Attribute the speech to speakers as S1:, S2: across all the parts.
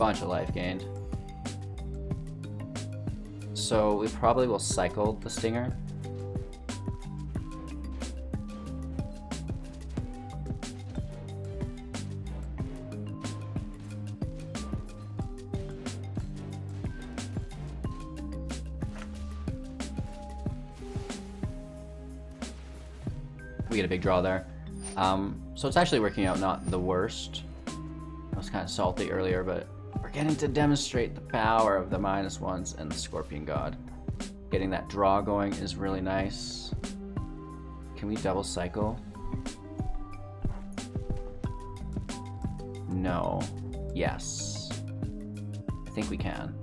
S1: bunch of life gained. So we probably will cycle the Stinger. We get a big draw there. Um, so it's actually working out not the worst. I was kind of salty earlier, but we're getting to demonstrate the power of the minus ones and the Scorpion God. Getting that draw going is really nice. Can we double cycle? No. Yes. I think we can.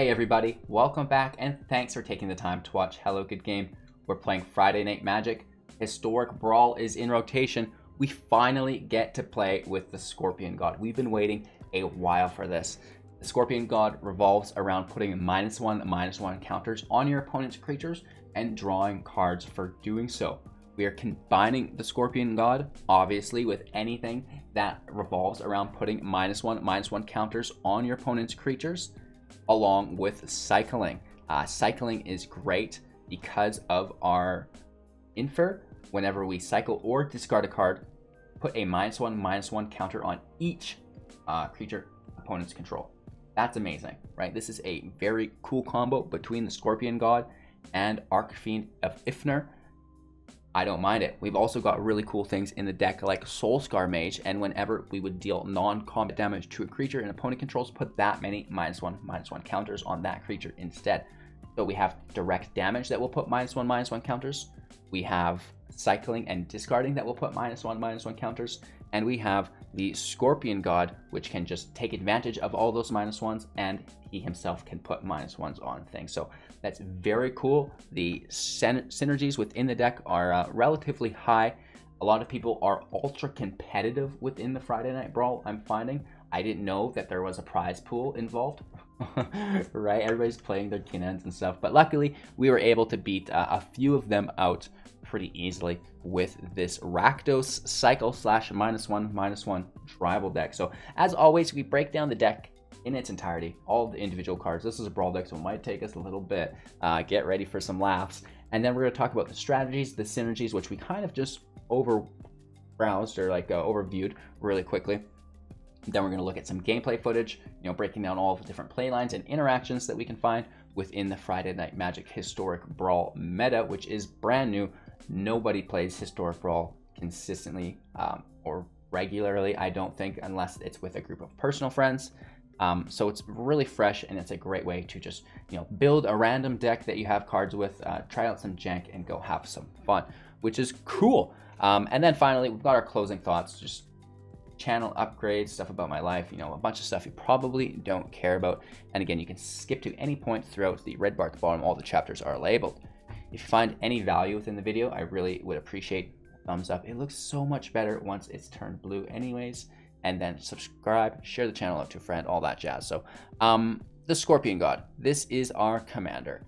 S1: Hey everybody, welcome back and thanks for taking the time to watch Hello Good Game. We're playing Friday Night Magic. Historic Brawl is in rotation. We finally get to play with the Scorpion God. We've been waiting a while for this. The Scorpion God revolves around putting minus one, minus one counters on your opponent's creatures and drawing cards for doing so. We are combining the Scorpion God, obviously, with anything that revolves around putting minus one, minus one counters on your opponent's creatures along with cycling. Uh, cycling is great because of our Ifnir. Whenever we cycle or discard a card, put a minus one, minus one counter on each uh, creature opponent's control. That's amazing, right? This is a very cool combo between the Scorpion God and Archfiend of Ifnir. I don't mind it. We've also got really cool things in the deck like Soulscar Mage, and whenever we would deal non-combat damage to a creature and opponent controls, put that many minus one, minus one counters on that creature instead. So we have direct damage that will put minus one, minus one counters. We have cycling and discarding that will put minus one, minus one counters. And we have the Scorpion God, which can just take advantage of all those minus ones, and he himself can put minus ones on things. So that's very cool. The synergies within the deck are uh, relatively high. A lot of people are ultra competitive within the Friday Night Brawl, I'm finding. I didn't know that there was a prize pool involved, right? Everybody's playing their Kinans and stuff, but luckily we were able to beat uh, a few of them out pretty easily with this Rakdos cycle slash minus one, minus one tribal deck. So as always, we break down the deck in its entirety, all the individual cards. This is a brawl deck, so it might take us a little bit. Uh, get ready for some laughs. And then we're going to talk about the strategies, the synergies, which we kind of just over browsed or like uh, overviewed really quickly. Then we're going to look at some gameplay footage, you know, breaking down all the different playlines and interactions that we can find within the Friday Night Magic Historic Brawl meta, which is brand new. Nobody plays Historic Brawl consistently um, or regularly, I don't think, unless it's with a group of personal friends. Um, so it's really fresh and it's a great way to just you know build a random deck that you have cards with, uh, try out some jank and go have some fun, which is cool. Um, and then finally, we've got our closing thoughts, just channel upgrades, stuff about my life, you know, a bunch of stuff you probably don't care about. And again, you can skip to any point throughout the red bar at the bottom. All the chapters are labeled. If you find any value within the video, I really would appreciate thumbs up. It looks so much better once it's turned blue anyways and then subscribe, share the channel out to a friend, all that jazz. So, um, the Scorpion God. This is our commander.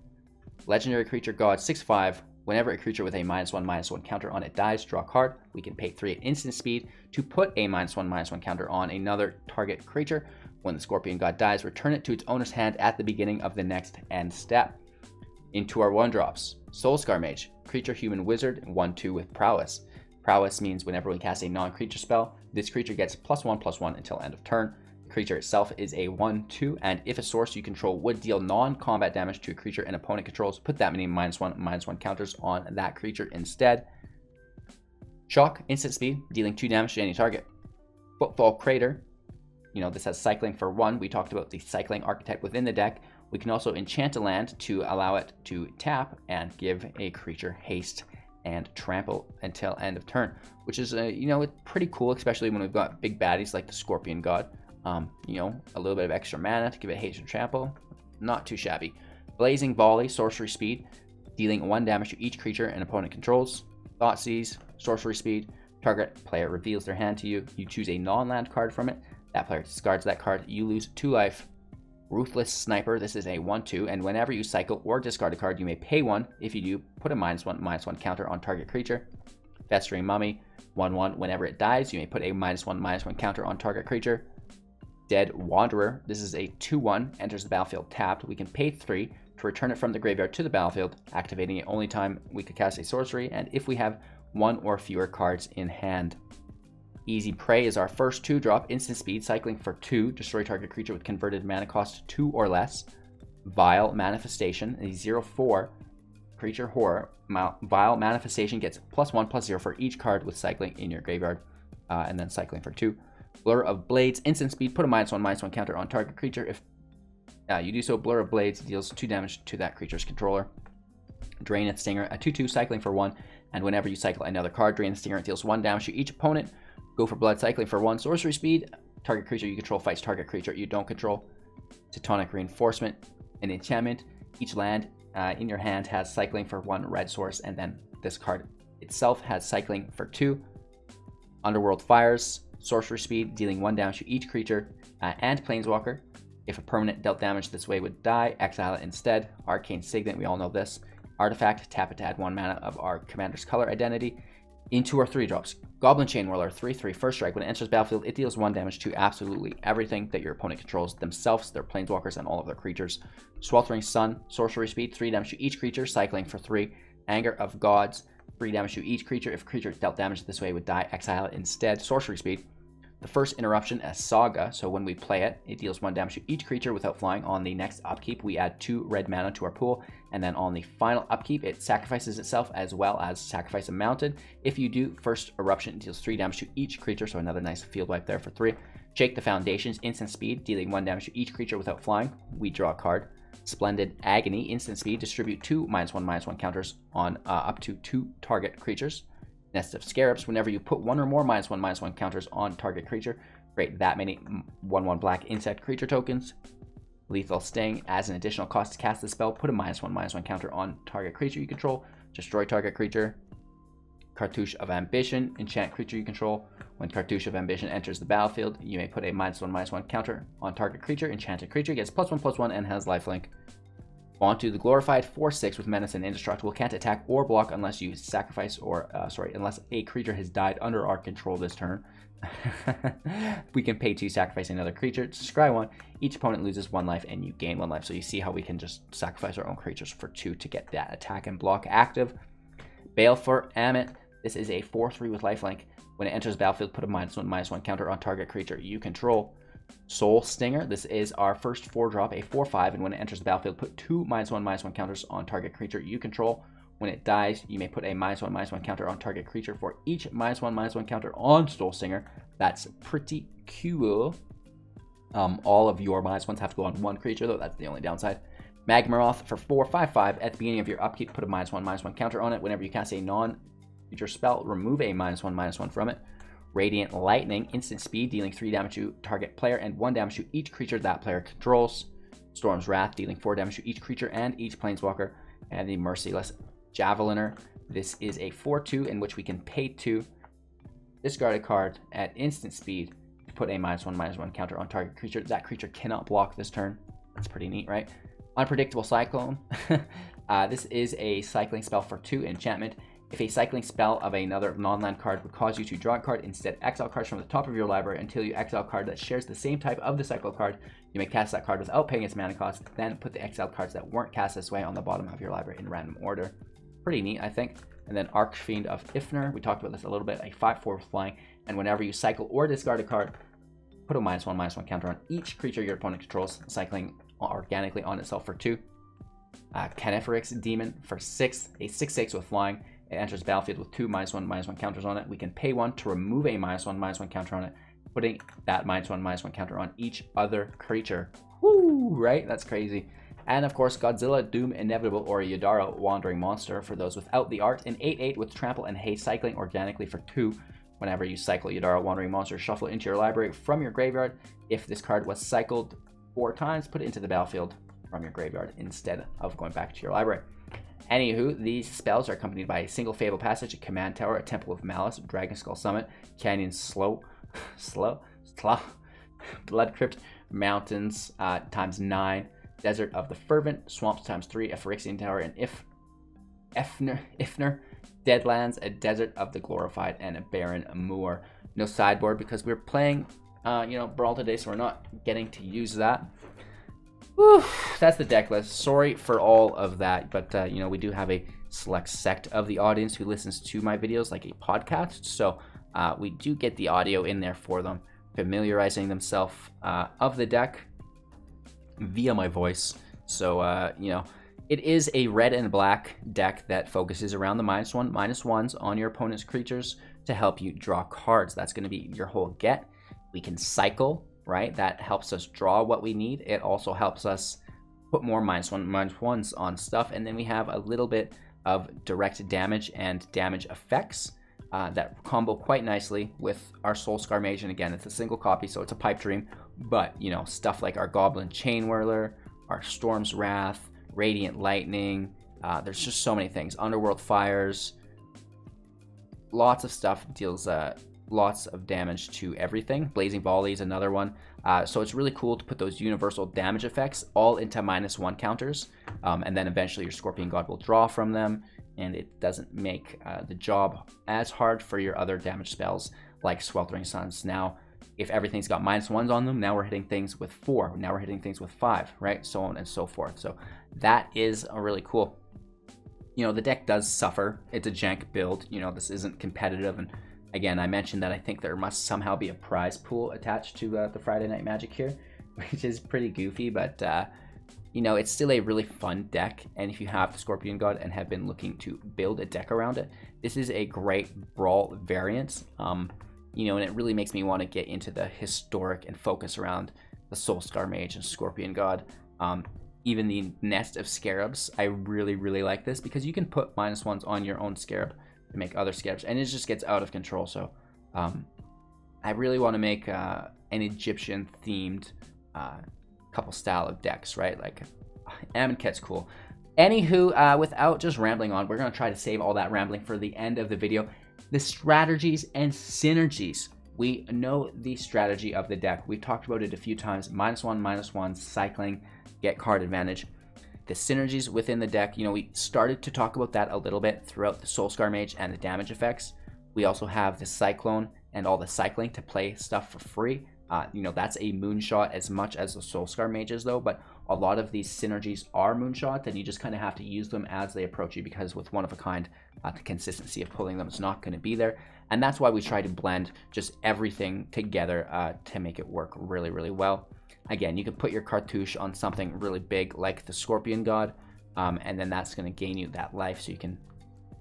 S1: Legendary creature god, 6-5. Whenever a creature with a minus one, minus one counter on it dies, draw a card. We can pay three at instant speed to put a minus one, minus one counter on another target creature. When the Scorpion God dies, return it to its owner's hand at the beginning of the next end step. Into our one drops. Soulscar Mage, creature, human, wizard, 1 2 with prowess. Prowess means whenever we cast a non-creature spell, this creature gets plus one plus one until end of turn. The creature itself is a 1-2, and if a source you control would deal non-combat damage to a creature an opponent controls, put that many minus one, minus one counters on that creature instead. Shock, instant speed, dealing two damage to any target. Footfall Crater, you know, this has cycling for one. We talked about the cycling archetype within the deck. We can also enchant a land to allow it to tap and give a creature haste and trample until end of turn, which is, uh, you know, pretty cool, especially when we've got big baddies like the Scorpion God. Um, you know, a little bit of extra mana to give it haste and trample. Not too shabby. Blazing Volley, sorcery speed, dealing one damage to each creature an opponent controls. Thoughtseize, sorcery speed. Target player reveals their hand to you. You choose a non-land card from it. That player discards that card. You lose two life. Ruthless Sniper, this is a 1-2, and whenever you cycle or discard a card, you may pay one. If you do, put a minus one, minus one counter on target creature. Festering Mummy, 1-1, whenever it dies, you may put a minus one, minus one counter on target creature. Dread Wanderer, this is a 2-1, enters the battlefield tapped. We can pay 3 to return it from the graveyard to the battlefield, activating it only time we could cast a sorcery, and if we have one or fewer cards in hand. Easy Prey is our first 2-drop, instant speed, cycling for 2, destroy target creature with converted mana cost 2 or less. Vile Manifestation, a 0-4 creature horror. Vile Manifestation gets plus 1, plus 0 for each card with cycling in your graveyard, uh, and then cycling for 2. Blur of Blades, instant speed, put a minus 1, minus 1 counter on target creature. If uh, you do so, Blur of Blades deals 2 damage to that creature's controller. Drannith Stinger, a 2-2 cycling for 1, and whenever you cycle another card, Drannith Stinger deals 1 damage to each opponent. Go for Blood Cycling for 1 sorcery speed. Target creature you control fights target creature you don't control. Tectonic Reformation, an enchantment. Each land uh, in your hand has cycling for 1 red source, and then this card itself has cycling for 2. Underworld Fires, sorcery speed, dealing 1 damage to each creature uh, and Planeswalker. If a permanent dealt damage this way would die, exile it instead. Arcane Signet, we all know this. Artifact, tap it to add 1 mana of our commander's color identity into our 3 drops. Goblin Chain Whirler, 3 3 first strike. When it enters battlefield, it deals 1 damage to absolutely everything that your opponent controls themselves, their planeswalkers, and all of their creatures. Sweltering Sun, sorcery speed, 3 damage to each creature, cycling for 3. Anger of Gods, 3 damage to each creature. If creature dealt damage this way would die, exile it instead. Sorcery speed, the First Eruption as Saga, so when we play it, it deals 1 damage to each creature without flying. On the next upkeep, we add 2 red mana to our pool, and then on the final upkeep, it sacrifices itself as well as sacrifice a mountain. If you do, first eruption deals 3 damage to each creature, so another nice field wipe there for 3. Shake the Foundations, instant speed, dealing 1 damage to each creature without flying. We draw a card. Splendid Agony, instant speed, distribute 2 minus 1 minus 1 counters on uh, up to 2 target creatures. Nest of Scarabs. Whenever you put one or more minus one, minus one counters on target creature, create that many mm, 1-1 black insect creature tokens. Lethal Sting. As an additional cost to cast the spell, put a minus one, minus one counter on target creature you control. Destroy target creature. Cartouche of Ambition. Enchant creature you control. When Cartouche of Ambition enters the battlefield, you may put a minus one, minus one counter on target creature. Enchanted creature gets plus one, plus one, and has lifelink. Bontu the Glorified 4-6 with menace and indestructible can't attack or block unless you sacrifice or uh, sorry unless a creature has died under our control this turn. we can pay to sacrifice another creature. Scry one, each opponent loses one life and you gain one life. So you see how we can just sacrifice our own creatures for two to get that attack and block active. Baleful Ammit. This is a 4-3 with lifelink. When it enters battlefield, put a minus one, minus one counter on target creature you control. Soul Stinger. This is our first four drop, a 4-5, and when it enters the battlefield, put two minus one, minus one counters on target creature you control. When it dies, you may put a minus one, minus one counter on target creature for each minus one, minus one counter on Soul Stinger. That's pretty cool. Um, all of your minus ones have to go on one creature, though. That's the only downside. Magmaroth for 4 5 5. At the beginning of your upkeep, put a minus 1 minus 1 counter on it. Whenever you cast a non creature spell, remove a minus 1 minus 1 from it. Radiant Lightning, instant speed, dealing 3 damage to target player and 1 damage to each creature that player controls. Storm's Wrath, dealing 4 damage to each creature and each planeswalker. And the Merciless Javelineer. This is a 4-2 in which we can pay 2, discard a card at instant speed, put a minus 1, minus 1 counter on target creature. That creature cannot block this turn. That's pretty neat, right? Unpredictable Cyclone. uh, this is a cycling spell for 2 enchantment. If a cycling spell of another non-land card would cause you to draw a card, instead exile cards from the top of your library until you exile a card that shares the same type of the cycle card. You may cast that card without paying its mana cost, then put the exiled cards that weren't cast this way on the bottom of your library in random order. Pretty neat, I think. And then Archfiend of Ifnir, we talked about this a little bit, a 5-4 flying, and whenever you cycle or discard a card, put a minus 1, minus 1 counter on each creature your opponent controls, cycling organically on itself for 2. Uh, Carnifex Demon for 6, a 6-6 with flying, it enters battlefield with two minus one, minus one counters on it. We can pay one to remove a minus one, minus one counter on it, putting that minus one, minus one counter on each other creature. Woo, right? That's crazy. And of course, Godzilla, Doom, Inevitable, or Yidaro, Wandering Monster for those without the art. An 8-8 with Trample and Haste, cycling organically for 2. Whenever you cycle Yidaro, Wandering Monster, shuffle into your library from your graveyard. If this card was cycled four times, put it into the battlefield from your graveyard instead of going back to your library. Anywho, these spells are accompanied by a single Fable Passage, a Command Tower, a Temple of Malice, Dragon Skull Summit, Canyon Slough, Slow, Slow, Blood Crypt, mountains uh, times nine, desert of the fervent, swamps times three, a Phyrexian tower, and if Ifnir, Ifnir, Deadlands, a desert of the glorified, and a barren moor. No sideboard because we're playing, uh, you know, Brawl today, so we're not getting to use that. Whew, that's the deck list. Sorry for all of that, but uh, you know we do have a select sect of the audience who listens to my videos like a podcast, so uh, we do get the audio in there for them, familiarizing themselves uh, of the deck via my voice. So uh, you know it is a red and black deck that focuses around the minus one, minus ones on your opponent's creatures to help you draw cards. That's going to be your whole get. We can cycle right? That helps us draw what we need. It also helps us put more minus one, minus ones on stuff. And then we have a little bit of direct damage and damage effects uh, that combo quite nicely with our Soul Scar Mage. And again, it's a single copy, so it's a pipe dream. But, you know, stuff like our Goblin Chain Whirler, our Storm's Wrath, Radiant Lightning, uh, there's just so many things. Underworld Fires, lots of stuff deals uh, lots of damage to everything. Blazing Volley is another one. Uh, so it's really cool to put those universal damage effects all into minus one counters. Um, and then eventually your Scorpion God will draw from them. And it doesn't make uh, the job as hard for your other damage spells like Sweltering Suns. Now, if everything's got minus ones on them, now we're hitting things with four. Now we're hitting things with five, right? So on and so forth. So that is a really cool. You know, the deck does suffer. It's a jank build. You know, this isn't competitive and Again, I mentioned that I think there must somehow be a prize pool attached to uh, the Friday Night Magic here, which is pretty goofy, but uh, you know, it's still a really fun deck. And if you have the Scorpion God and have been looking to build a deck around it, this is a great Brawl variant. Um, you know, and it really makes me want to get into the historic and focus around the Soul Scar Mage and Scorpion God. Um, even the Nest of Scarabs, I really, really like this because you can put minus ones on your own Scarab to make other sketches, and it just gets out of control. So, um, I really want to make uh, an Egyptian themed uh, couple style of decks, right? Like Amonkhet's cool. Anywho, uh, without just rambling on, we're gonna try to save all that rambling for the end of the video. The strategies and synergies. We know the strategy of the deck. We've talked about it a few times. Minus one, minus one, cycling, get card advantage the synergies within the deck. You know, we started to talk about that a little bit throughout the Soul Scar Mage and the damage effects. We also have the Cyclone and all the cycling to play stuff for free. Uh, you know, that's a moonshot as much as the Soul Scar Mages, though, but a lot of these synergies are moonshots, and you just kind of have to use them as they approach you because with one of a kind, uh, the consistency of pulling them is not going to be there. And that's why we try to blend just everything together uh, to make it work really, really well. Again, you can put your cartouche on something really big like the Scorpion God, um, and then that's going to gain you that life so you can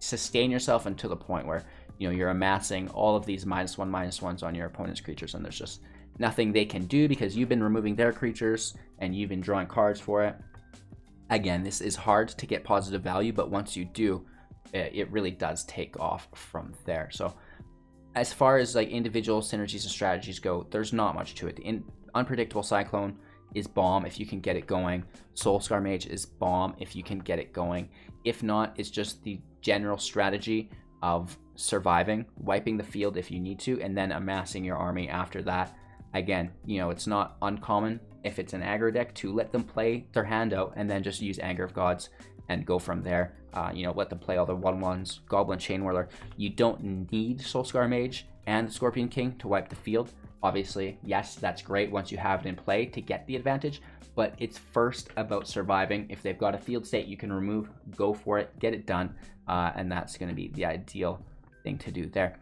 S1: sustain yourself until the point where you know you're amassing all of these minus one minus ones on your opponent's creatures and there's just nothing they can do because you've been removing their creatures and you've been drawing cards for it. Again this is hard to get positive value but once you do it really does take off from there. So as far as like individual synergies and strategies go there's not much to it. In Unpredictable Cyclone is bomb if you can get it going. Soul Scar Mage is bomb if you can get it going. If not, it's just the general strategy of surviving, wiping the field if you need to, and then amassing your army after that. Again, you know, it's not uncommon if it's an aggro deck to let them play their hand out and then just use Anger of Gods and go from there. Uh, you know, let them play all the one ones, Goblin Chain Whirler. You don't need Soul Scar Mage and the Scorpion King to wipe the field. Obviously, yes, that's great once you have it in play to get the advantage, but it's first about surviving. If they've got a field state you can remove, go for it, get it done, uh, and that's going to be the ideal thing to do there.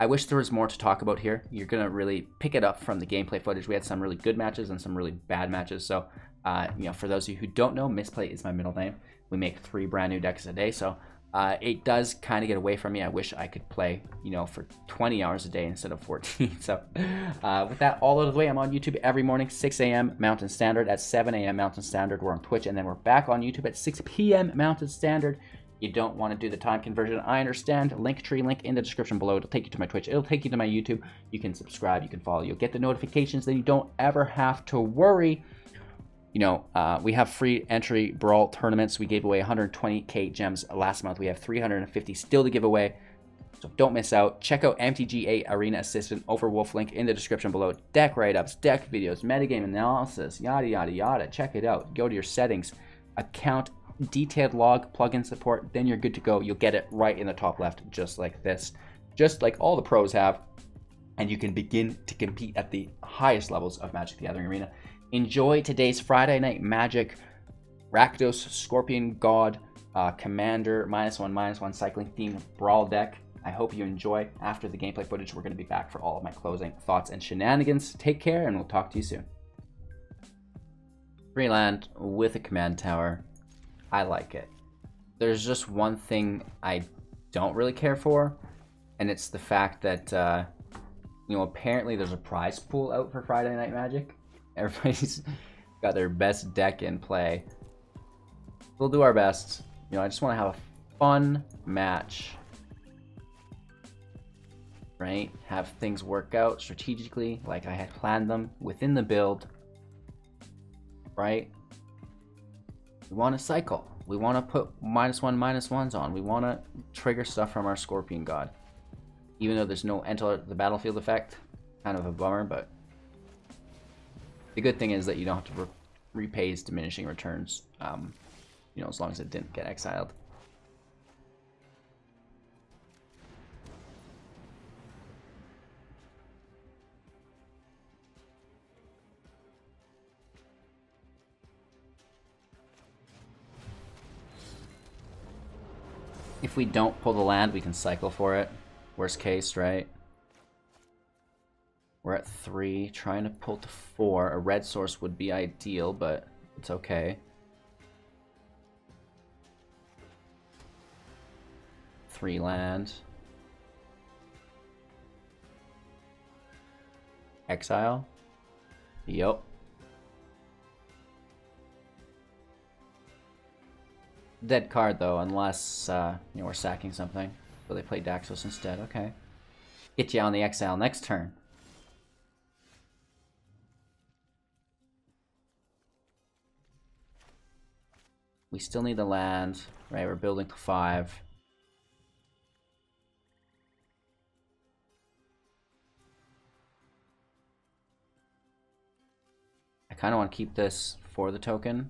S1: I wish there was more to talk about here. You're going to really pick it up from the gameplay footage. We had some really good matches and some really bad matches. So, uh, you know, for those of you who don't know, Misplay is my middle name. We make three brand new decks a day. So uh, it does kind of get away from me. I wish I could play, you know, for 20 hours a day instead of 14. so, uh, with that all out of the way, I'm on YouTube every morning, 6 a.m. Mountain Standard. At 7 a.m. Mountain Standard, we're on Twitch, and then we're back on YouTube at 6 p.m. Mountain Standard. You don't want to do the time conversion. I understand. Link tree, link in the description below. It'll take you to my Twitch. It'll take you to my YouTube. You can subscribe. You can follow. You'll get the notifications. Then you don't ever have to worry you know, uh, we have free entry brawl tournaments. We gave away 120k gems last month. We have 350 still to give away. So don't miss out. Check out MTGA Arena Assistant Overwolf link in the description below. Deck write-ups, deck videos, metagame analysis, yada yada yada. Check it out. Go to your settings, account, detailed log, plugin support, then you're good to go. You'll get it right in the top left, just like this. Just like all the pros have. And you can begin to compete at the highest levels of Magic the Gathering Arena. Enjoy today's Friday Night Magic Rakdos Scorpion God uh, Commander minus one minus one cycling themed brawl deck. I hope you enjoy. After the gameplay footage, we're going to be back for all of my closing thoughts and shenanigans. Take care, and we'll talk to you soon. Freeland with a command tower. I like it. There's just one thing I don't really care for, and it's the fact that, uh, you know, apparently there's a prize pool out for Friday Night Magic. Everybody's got their best deck in play. We'll do our best. You know, I just want to have a fun match right? Have things work out strategically like I had planned them within the build, right? We want to cycle. We want to put minus one, minus ones on. We want to trigger stuff from our Scorpion God. Even though there's no enter the battlefield effect, kind of a bummer, but the good thing is that you don't have to re repay his diminishing returns, um, you know, as long as it didn't get exiled. If we don't pull the land, we can cycle for it. Worst case, right? We're at three, trying to pull to four. A red source would be ideal, but it's okay. Three land. Exile. Yup. Dead card, though, unless, uh, you know, we're sacking something. So they play Daxos instead. Okay. Get you on the exile next turn. We still need the land, right? We're building to five. I kind of want to keep this for the token.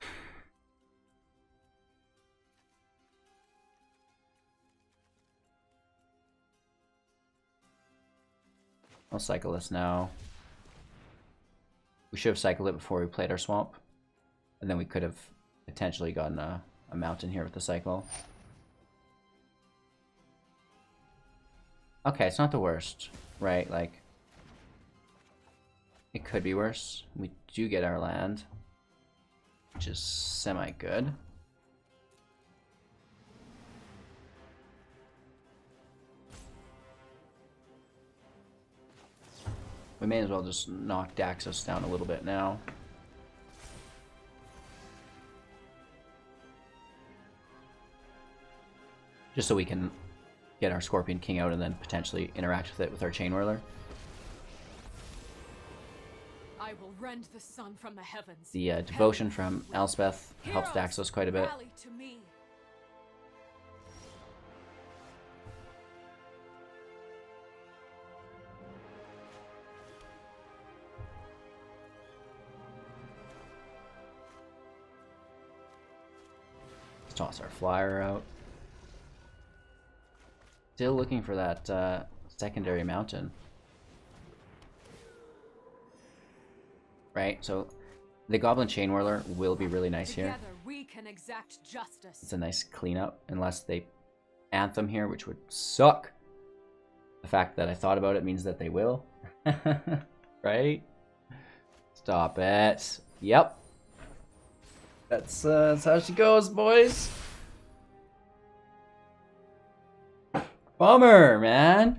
S1: I'll cycle this now. We should have cycled it before we played our swamp. And then we could have potentially gotten a, a mountain here with the cycle. Okay, it's not the worst, right? Like, it could be worse. We do get our land, which is semi-good. We may as well just knock Daxos down a little bit now. Just so we can get our Scorpion King out and then potentially interact with it with our Chain Whirler.
S2: I will rend the sun from the heavens.
S1: The uh, devotion from Elspeth helps Daxos quite a bit. Flyer out. Still looking for that uh, secondary mountain. Right, so the Goblin Chain Whirler will be really nice Together, here.
S2: We can exact justice.
S1: It's a nice cleanup, unless they Anthem here, which would suck. The fact that I thought about it means that they will. right? Stop it. Yep. That's, uh, that's how she goes, boys. Bummer, man.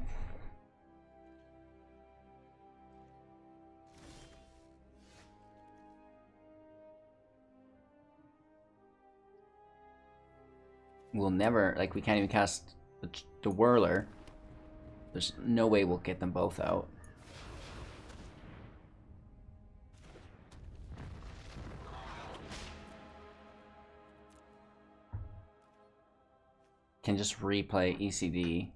S1: We'll never, like, we can't even cast the, the Whirler. There's no way we'll get them both out. Can just replay ECD.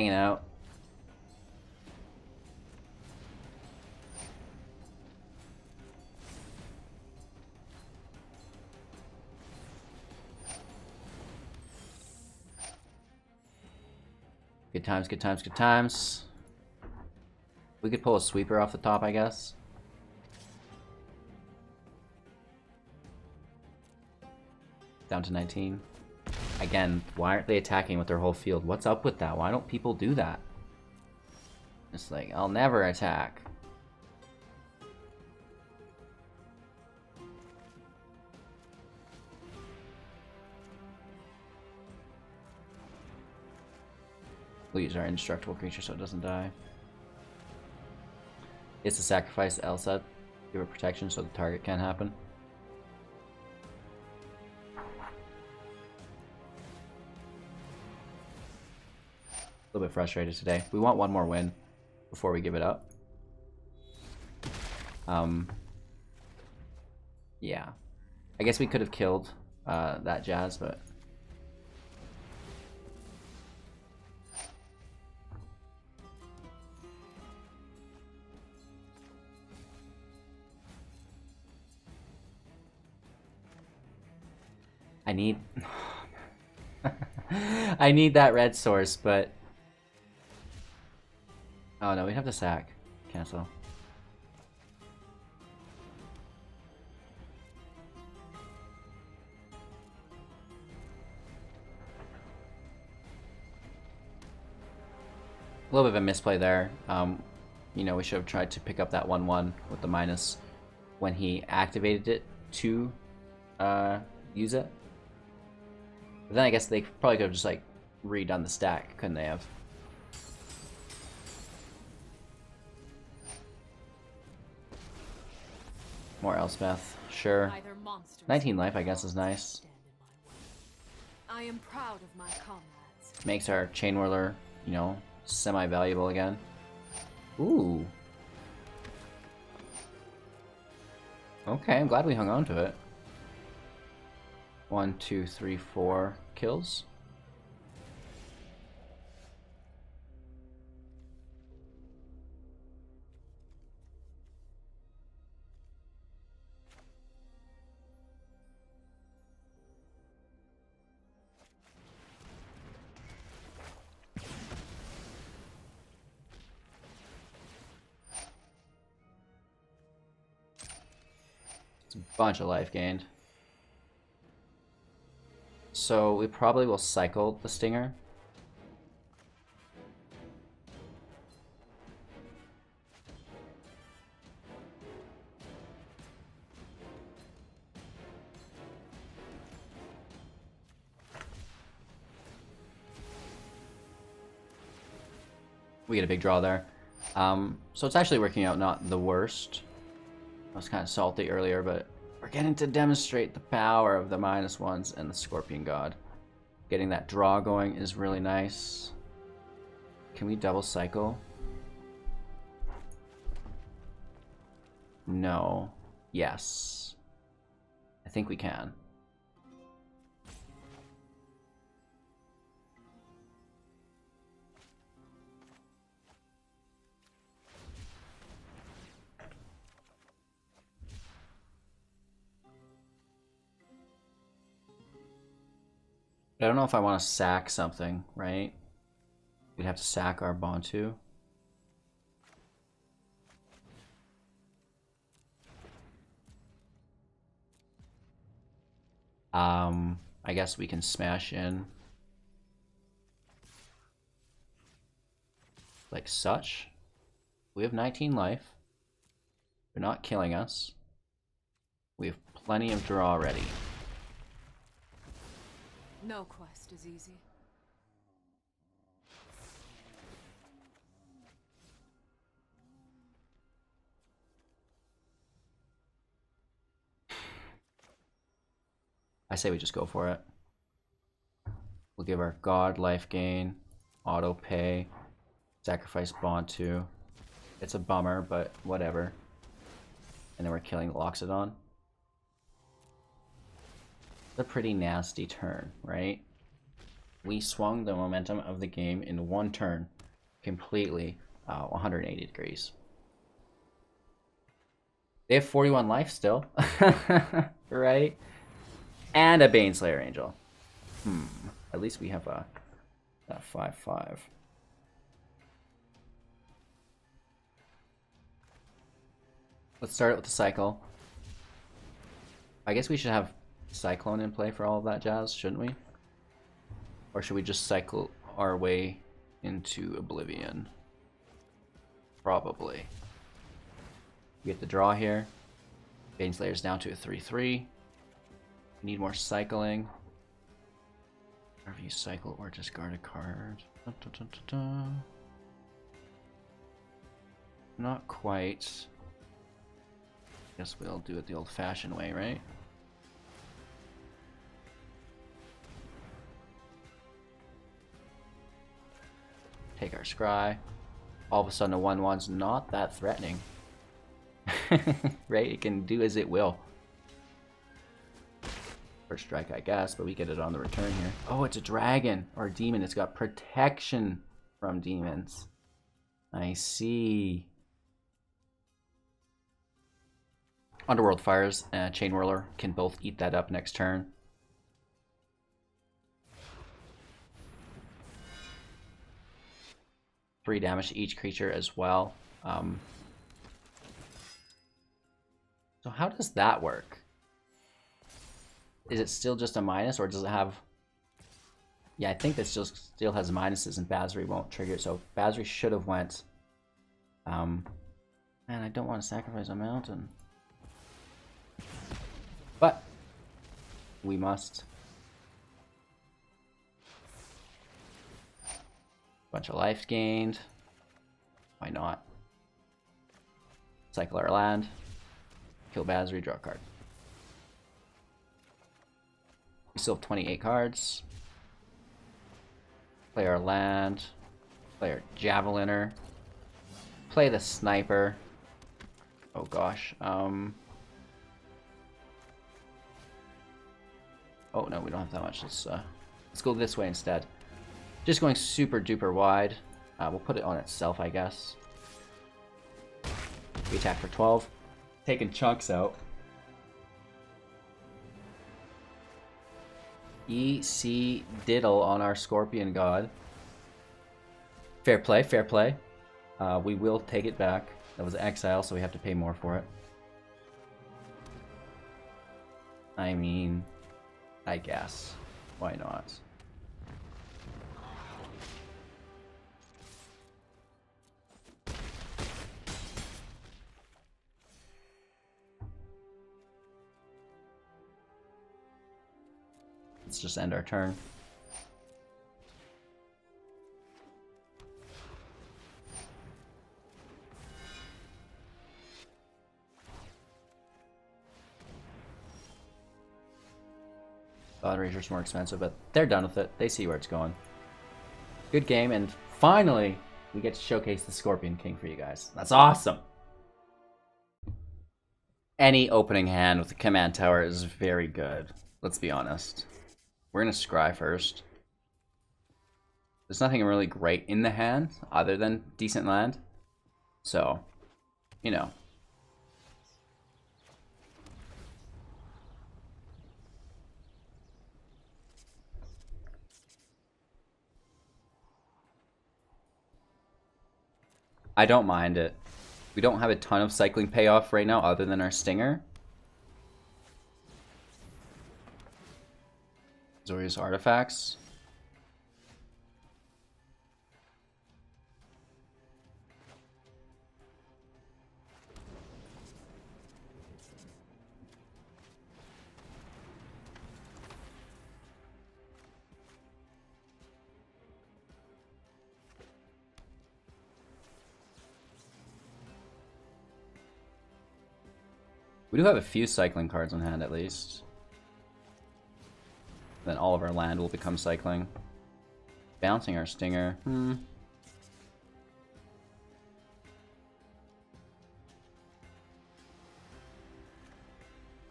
S1: Hanging out. Good times, good times, good times. We could pull a sweeper off the top, I guess. Down to 19. Again, why aren't they attacking with their whole field? What's up with that? Why don't people do that? It's like, I'll never attack. Use our indestructible creature so it doesn't die. It's a sacrifice Elsa, give it protection so the target can't happen. Little bit frustrated today. We want one more win before we give it up. Um, yeah. I guess we could have killed uh, that Jazz, but... I need... I need that red source, but Oh no, we have the sack. Cancel. A little bit of a misplay there. Um, you know, we should have tried to pick up that 1-1 with the minus when he activated it to uh, use it. But then I guess they probably could have just like redone the stack, couldn't they have? More Elspeth, sure. 19 life, I guess, is nice.
S2: I am proud of my comrades.
S1: Makes our Chain Whirler, you know, semi-valuable again. Ooh. Okay, I'm glad we hung on to it. One, two, three, four kills. Bunch of life gained. So we probably will cycle the Stinger. We get a big draw there. Um, so it's actually working out not the worst. I was kind of salty earlier, but getting to demonstrate the power of the minus ones and the Scorpion God. Getting that draw going is really nice. Can we double cycle? No. Yes. I think we can. I don't know if I want to sack something, right? We'd have to sack our Bontu. Um, I guess we can smash in like such. We have 19 life. They're not killing us. We have plenty of draw ready.
S2: No quest is easy.
S1: I say we just go for it. We'll give our god life gain, auto pay, sacrifice Bontu. It's a bummer, but whatever. And then we're killing Loxodon. A pretty nasty turn, right? We swung the momentum of the game in one turn completely uh, 180 degrees. They have 41 life still, right? And a Baneslayer Angel. Hmm. At least we have a, a 5-5. Let's start it with the cycle. I guess we should have Cyclone in play for all of that jazz, shouldn't we? Or should we just cycle our way into Oblivion? Probably. We get the draw here. Baneslayer's down to a 3-3. Need more cycling. Whenever you cycle or discard a card. Dun, dun, dun, Not quite. Guess we'll do it the old-fashioned way, right? Take our scry. All of a sudden a 1-1's not that threatening. right? It can do as it will. First strike, I guess, but we get it on the return here. Oh, it's a dragon or a demon. It's got protection from demons. I see. Underworld Fires and Chain Whirler can both eat that up next turn. Three damage to each creature as well. Um, so how does that work? Is it still just a minus, or does it have... Yeah, I think this still, still has minuses, and Basri won't trigger it. So Basri should have went... Um, I don't want to sacrifice a mountain. But we must. Bunch of life gained. Why not? Cycle our land. Kill Basri, draw a card. We still have 28 cards. Play our land. Play our Javelineer. Play the Sniper. Oh gosh. Um, Oh, no, we don't have that much. Let's, uh, let's go this way instead. Just going super duper wide. Uh, we'll put it on itself, I guess. We attack for 12. Taking chunks out. EC Diddle on our Scorpion God. Fair play, fair play. Uh, we will take it back. That was exile, so we have to pay more for it. I mean, I guess. Why not? Let's just end our turn. God Razor's more expensive, but they're done with it. They see where it's going. Good game, and finally, we get to showcase the Scorpion King for you guys. That's awesome! Any opening hand with the command tower is very good. Let's be honest. We're gonna scry first. There's nothing really great in the hand other than decent land. So, you know, I don't mind it. We don't have a ton of cycling payoff right now other than our Stinger. Zori's artifacts. We do have a few cycling cards on hand at least. Then all of our land will become cycling. Bouncing our stinger. Hmm.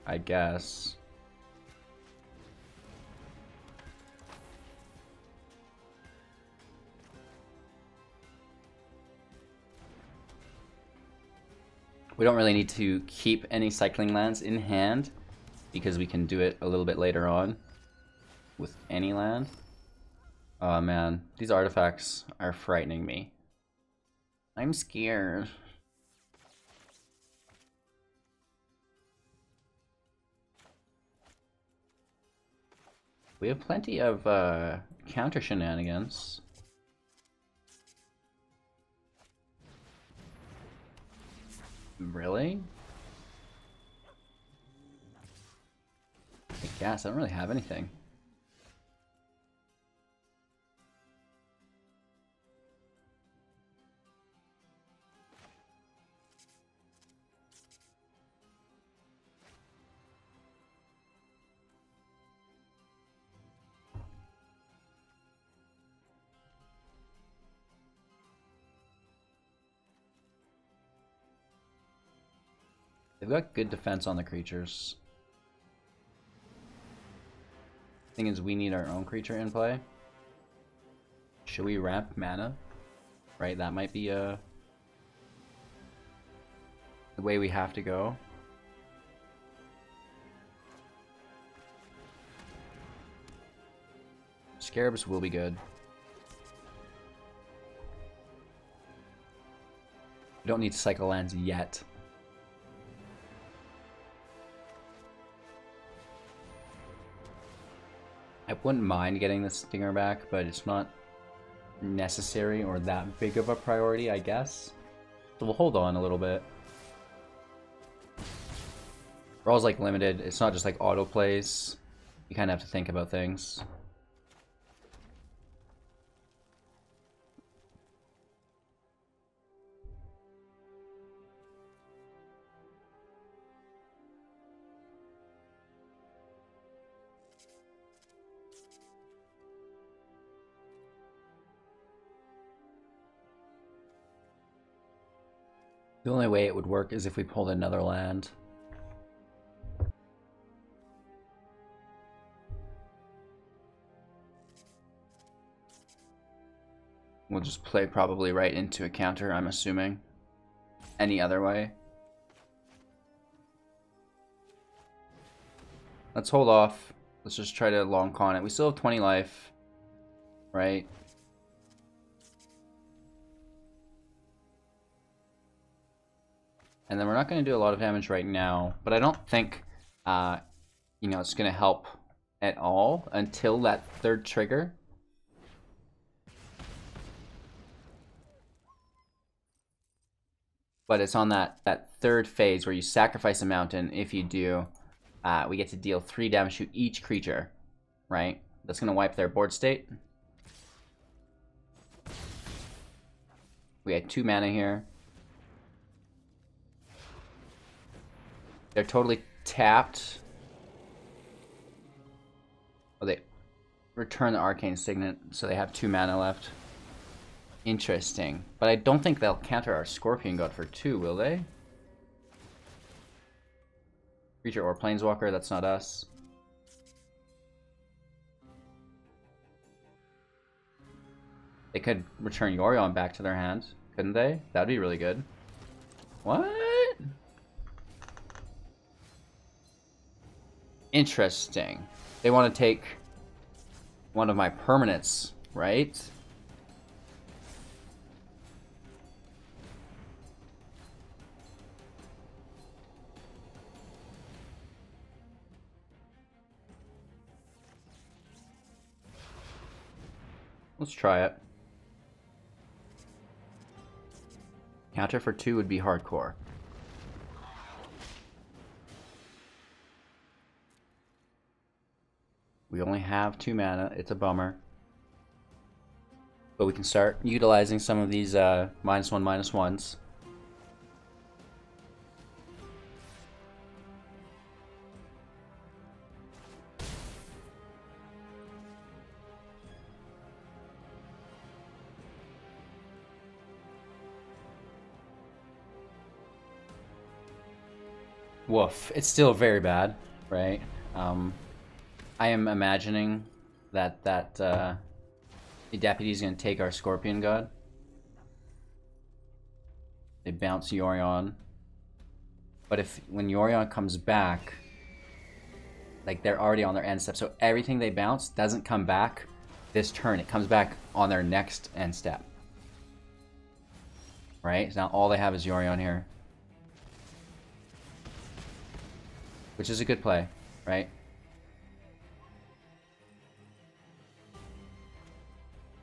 S1: I guess. We don't really need to keep any cycling lands in hand because we can do it a little bit later on with any land. Oh man, these artifacts are frightening me. I'm scared. We have plenty of uh, counter shenanigans. Really? I guess, I don't really have anything. They've got good defense on the creatures. Thing is, we need our own creature in play. Should we ramp mana? Right, that might be uh, the way we have to go. Scarabs will be good. We don't need cycle lands yet. I wouldn't mind getting the Stinger back, but it's not necessary or that big of a priority, I guess. So we'll hold on a little bit. Brawl's like limited. It's not just like auto plays. You kind of have to think about things. Only way it would work is if we pulled another land. We'll just play probably right into a counter, I'm assuming. Any other way. Let's hold off. Let's just try to long con it. We still have 20 life, right? And then we're not going to do a lot of damage right now, but I don't think, uh, you know, it's going to help at all until that third trigger. But it's on that, that third phase where you sacrifice a mountain. If you do, uh, we get to deal 3 damage to each creature, right? That's going to wipe their board state. We had 2 mana here. They're totally tapped. Oh, they return the Arcane Signet, so they have two mana left. Interesting. But I don't think they'll counter our Scorpion God for two, will they? Creature or Planeswalker, that's not us. They could return Yorion back to their hand, couldn't they? That'd be really good. What? Interesting. They want to take one of my permanents, right? Let's try it. Counter for two would be hardcore. We only have two mana. It's a bummer. But we can start utilizing some of these uh, minus one, minus ones. Woof. It's still very bad, right? Um, I am imagining that that uh, the deputy is going to take our Scorpion God. They bounce Yorion. But if when Yorion comes back, like they're already on their end step, so everything they bounce doesn't come back this turn. It comes back on their next end step. Right? So now all they have is Yorion here. Which is a good play, right?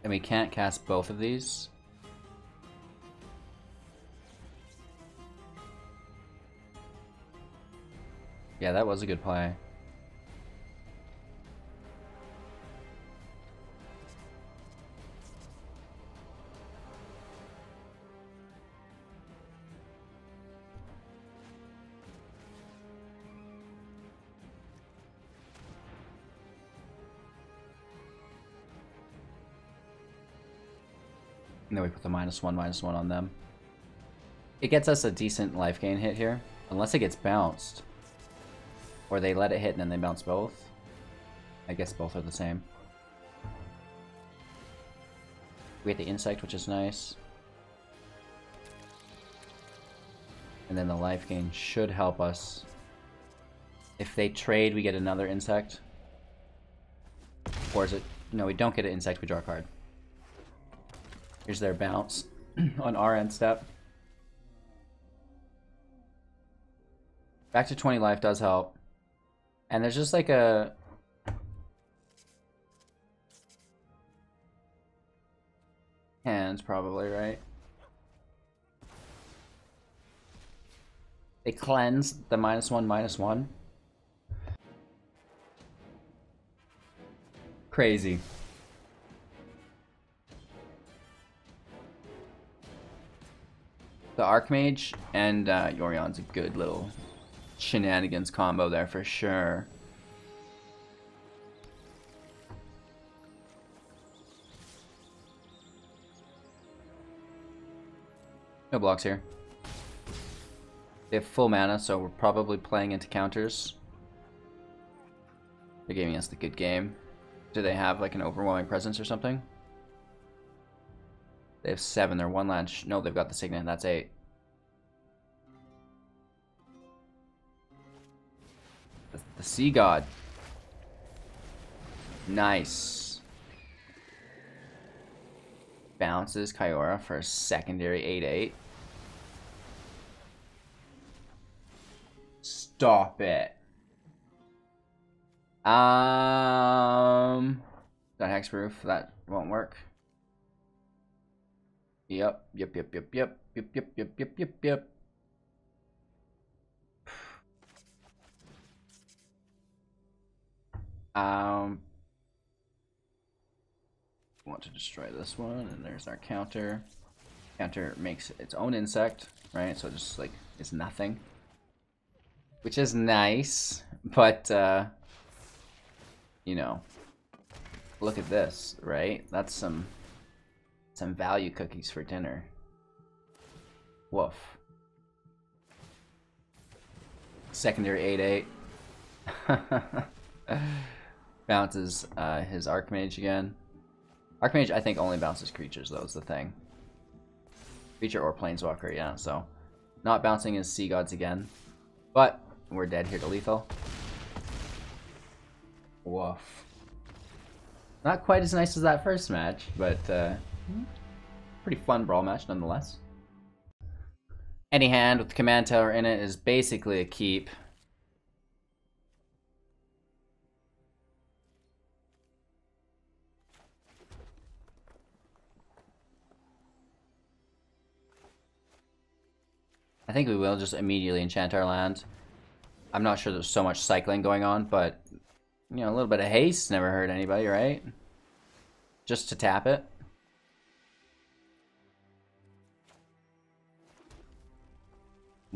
S1: And we can't cast both of these. Yeah, that was a good play. And then we put the minus one, minus one on them. It gets us a decent life gain hit here. Unless it gets bounced. Or they let it hit and then they bounce both. I guess both are the same. We get the insect, which is nice. And then the life gain should help us. If they trade, we get another insect. Or is it... No, we don't get an insect, we draw a card. Here's their bounce on our end step. Back to 20 life does help. And there's just like a... Hands, probably, right? They cleanse the minus one, minus one. Crazy. The Archmage and uh, Yorion's a good little shenanigans combo there for sure. No blocks here. They have full mana, so we're probably playing into counters. They're giving us the good game. Do they have like an overwhelming presence or something? They have seven. They're one land. No, they've got the Signet. That's eight. The, the Sea God. Nice. Bounces Kiora for a secondary 8-8. Stop it. Um, that hexproof, that won't work. Yep, yep, yep, yep, yep, yep, yep, yep, yep, yep, yep. Um, want to destroy this one, and there's our counter. Counter makes its own insect, right? So just like it's nothing, which is nice, but uh, you know, look at this, right? That's some some value cookies for dinner. Woof. Secondary 8-8. bounces uh, his Archmage again. Archmage, I think, only bounces creatures, though, is the thing. Creature or Planeswalker, yeah, so. Not bouncing his Sea Gods again. But, we're dead here to lethal. Woof. Not quite as nice as that first match, but uh, Pretty fun brawl match nonetheless. Any hand with the command tower in it is basically a keep. I think we will just immediately enchant our land. I'm not sure there's so much cycling going on, but, you know, a little bit of haste never hurt anybody, right? Just to tap it.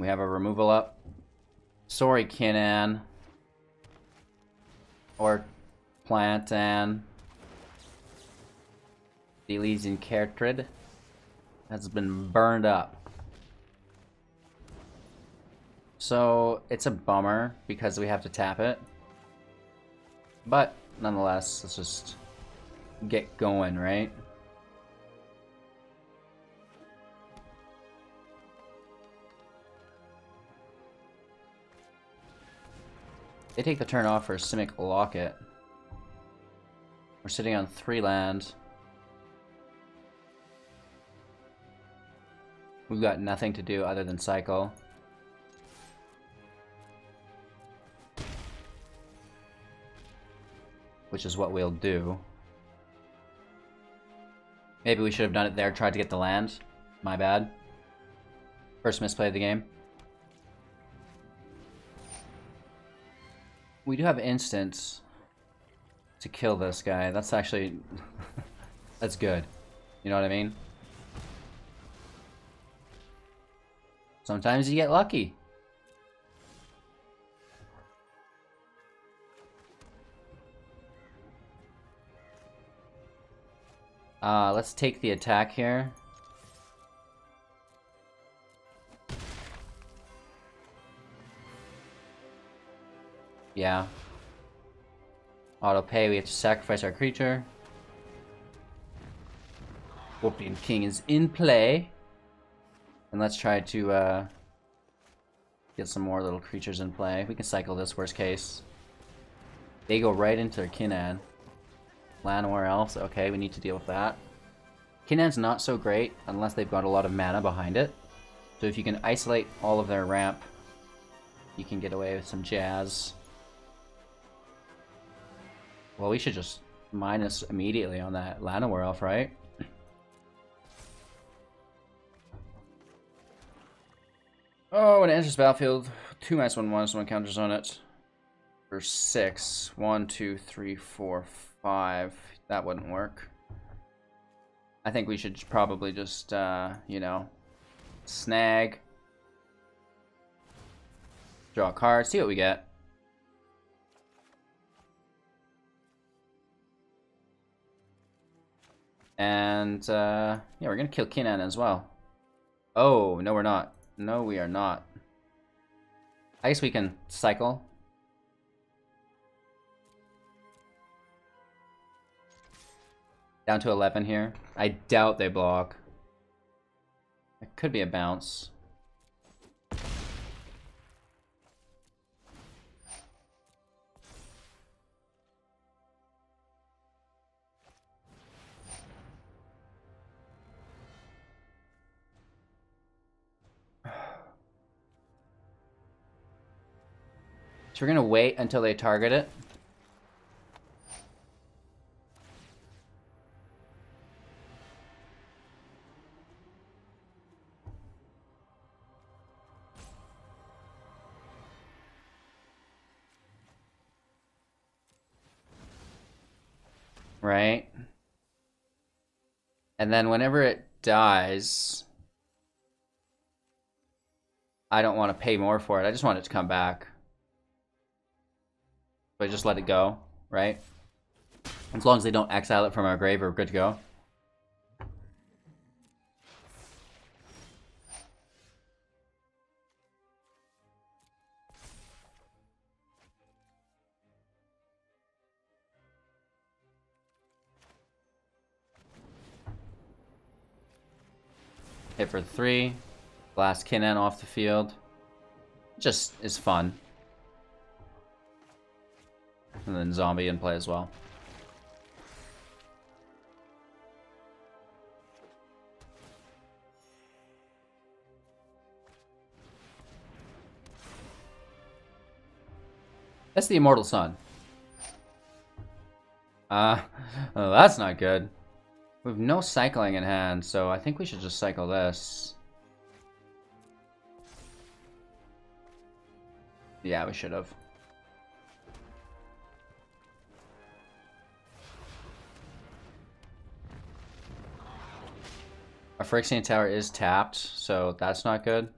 S1: We have a removal up. Sorry, Kinnan. Or Plantan. The Elysian Cartrid has been burned up. So, it's a bummer because we have to tap it. But, nonetheless, let's just get going, right? They take the turn off for Simic Locket. We're sitting on three land. We've got nothing to do other than cycle. Which is what we'll do. Maybe we should have done it there, tried to get the land. My bad. First misplay of the game. We do have instants to kill this guy. That's actually... that's good. You know what I mean? Sometimes you get lucky. Uh, let's take the attack here. Yeah. Auto pay, we have to sacrifice our creature. Scorpion King is in play. And let's try to uh, get some more little creatures in play. We can cycle this worst case. They go right into their Kinnan. Llanowar Elves, okay, we need to deal with that. Kinnan's not so great unless they've got a lot of mana behind it. So if you can isolate all of their ramp, you can get away with some jazz. Well, we should just minus immediately on that Llanowar Elf, right? Oh, when it enters battlefield, two minus one one, someone counters on it. For six. One, two, three, four, five. That wouldn't work. I think we should probably just, uh, you know, snag. Draw a card, see what we get. And, uh, yeah, we're gonna kill Kinnan as well. Oh, no we're not. No, we are not. I guess we can cycle. Down to 11 here. I doubt they block. It could be a bounce. So we're gonna wait until they target it. Right? And then whenever it dies, I don't want to pay more for it. I just want it to come back. But just let it go, right? As long as they don't exile it from our grave, we're good to go. Hit for three. Blast Kinnan off the field. Just is fun. And then zombie in play as well. That's the Immortal Sun. Uh, oh, that's not good. We have no cycling in hand, so I think we should just cycle this. Yeah, we should have. Our Phyrexian Tower is tapped, so that's not good.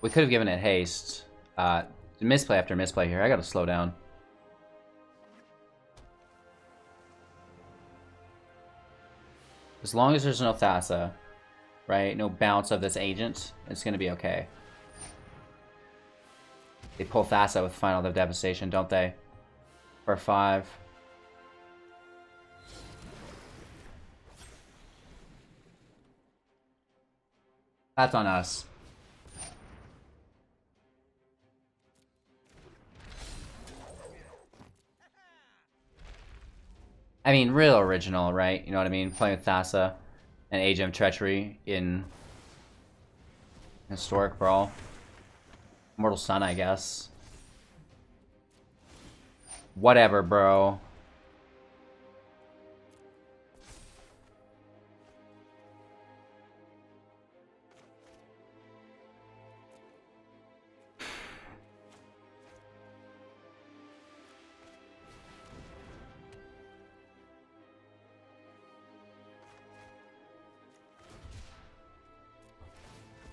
S1: We could have given it haste. Uh, misplay after misplay here. I gotta slow down. As long as there's no Thassa, right? No bounce of this agent, it's gonna be okay. They pull Thassa with Final Devastation, don't they? For five. That's on us. I mean, real original, right? You know what I mean? Playing with Thassa and Agent of Treachery in Historic Brawl. Mortal Sun, I guess. Whatever, bro.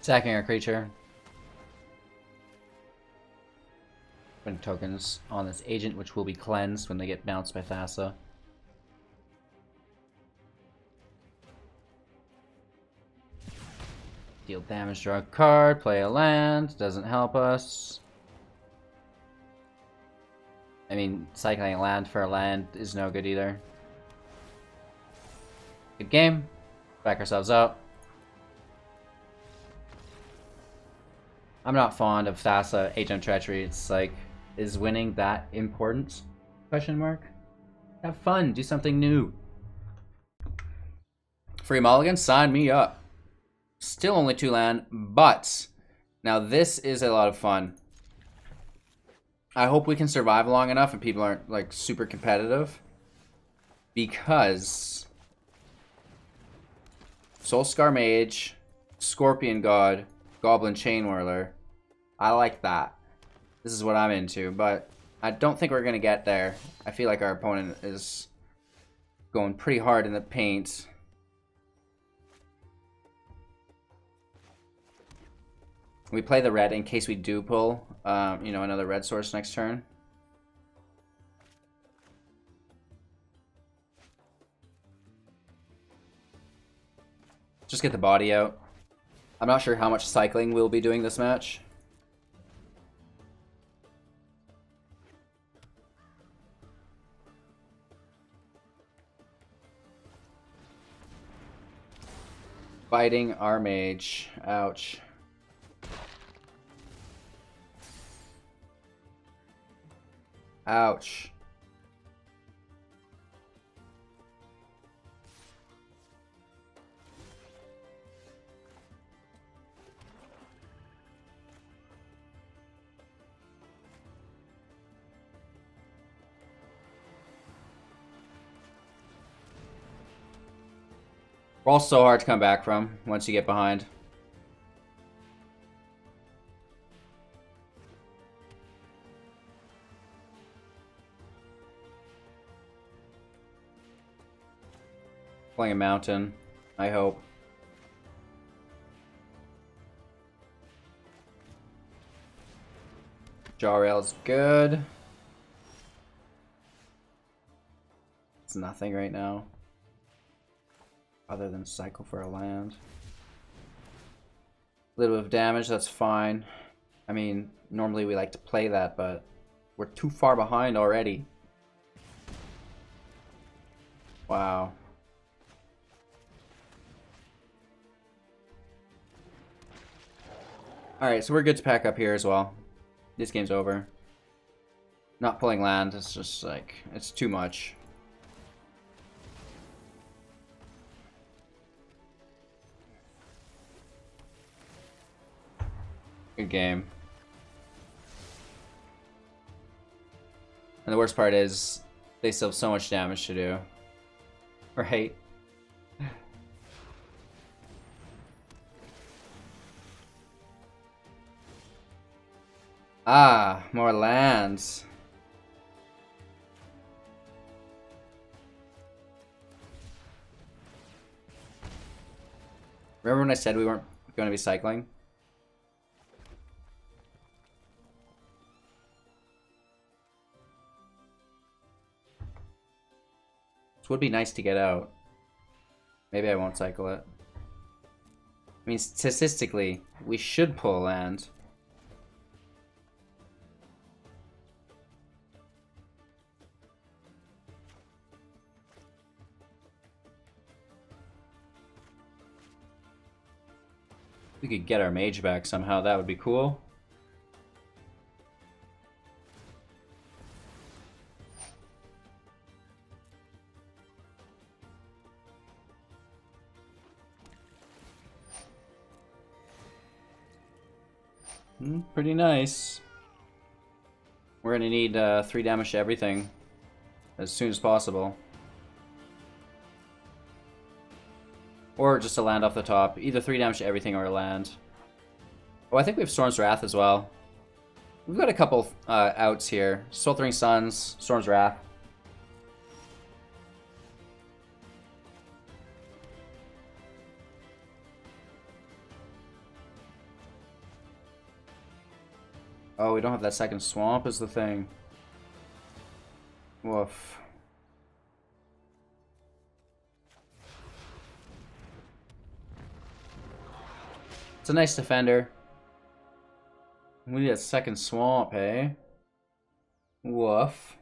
S1: Attacking our creature. Putting tokens on this agent, which will be cleansed when they get bounced by Thassa. Deal damage to our card, play a land, doesn't help us. I mean, cycling a land for a land is no good either. Good game. Back ourselves up. I'm not fond of Thassa Agent Treachery. It's like, is winning that important? Question mark. Have fun. Do something new. Free Mulligan, sign me up. Still only two land, but now this is a lot of fun. I hope we can survive long enough and people aren't like super competitive. Because Soul-Scar Mage, Scorpion God, Goblin Chainwhirler. I like that. This is what I'm into, but I don't think we're going to get there. I feel like our opponent is going pretty hard in the paint. We play the red in case we do pull, um, you know, another red source next turn. Just get the body out. I'm not sure how much cycling we'll be doing this match. Fighting our mage. Ouch. Ouch. We're all so hard to come back from once you get behind. Playing a mountain, I hope. Jarael's good. It's nothing right now other than cycle for a land. A little bit of damage, that's fine. I mean, normally we like to play that, but we're too far behind already. Wow. Alright, so we're good to pack up here as well. This game's over. Not pulling land, it's just like, it's too much. Good game. And the worst part is, they still have so much damage to do. Right? ah, more lands. Remember when I said we weren't going to be cycling? Would be nice to get out. Maybe I won't cycle it. I mean, statistically, we should pull land. we could get our mage back somehow, that would be cool. Hmm, pretty nice. We're gonna need uh, 3 damage to everything as soon as possible. Or just a land off the top. Either 3 damage to everything or a land. Oh, I think we have Storm's Wrath as well. We've got a couple uh, outs here. Sweltering Suns, Storm's Wrath. Oh, we don't have that second swamp is the thing. Woof. It's a nice defender. We need a second swamp, hey? Woof.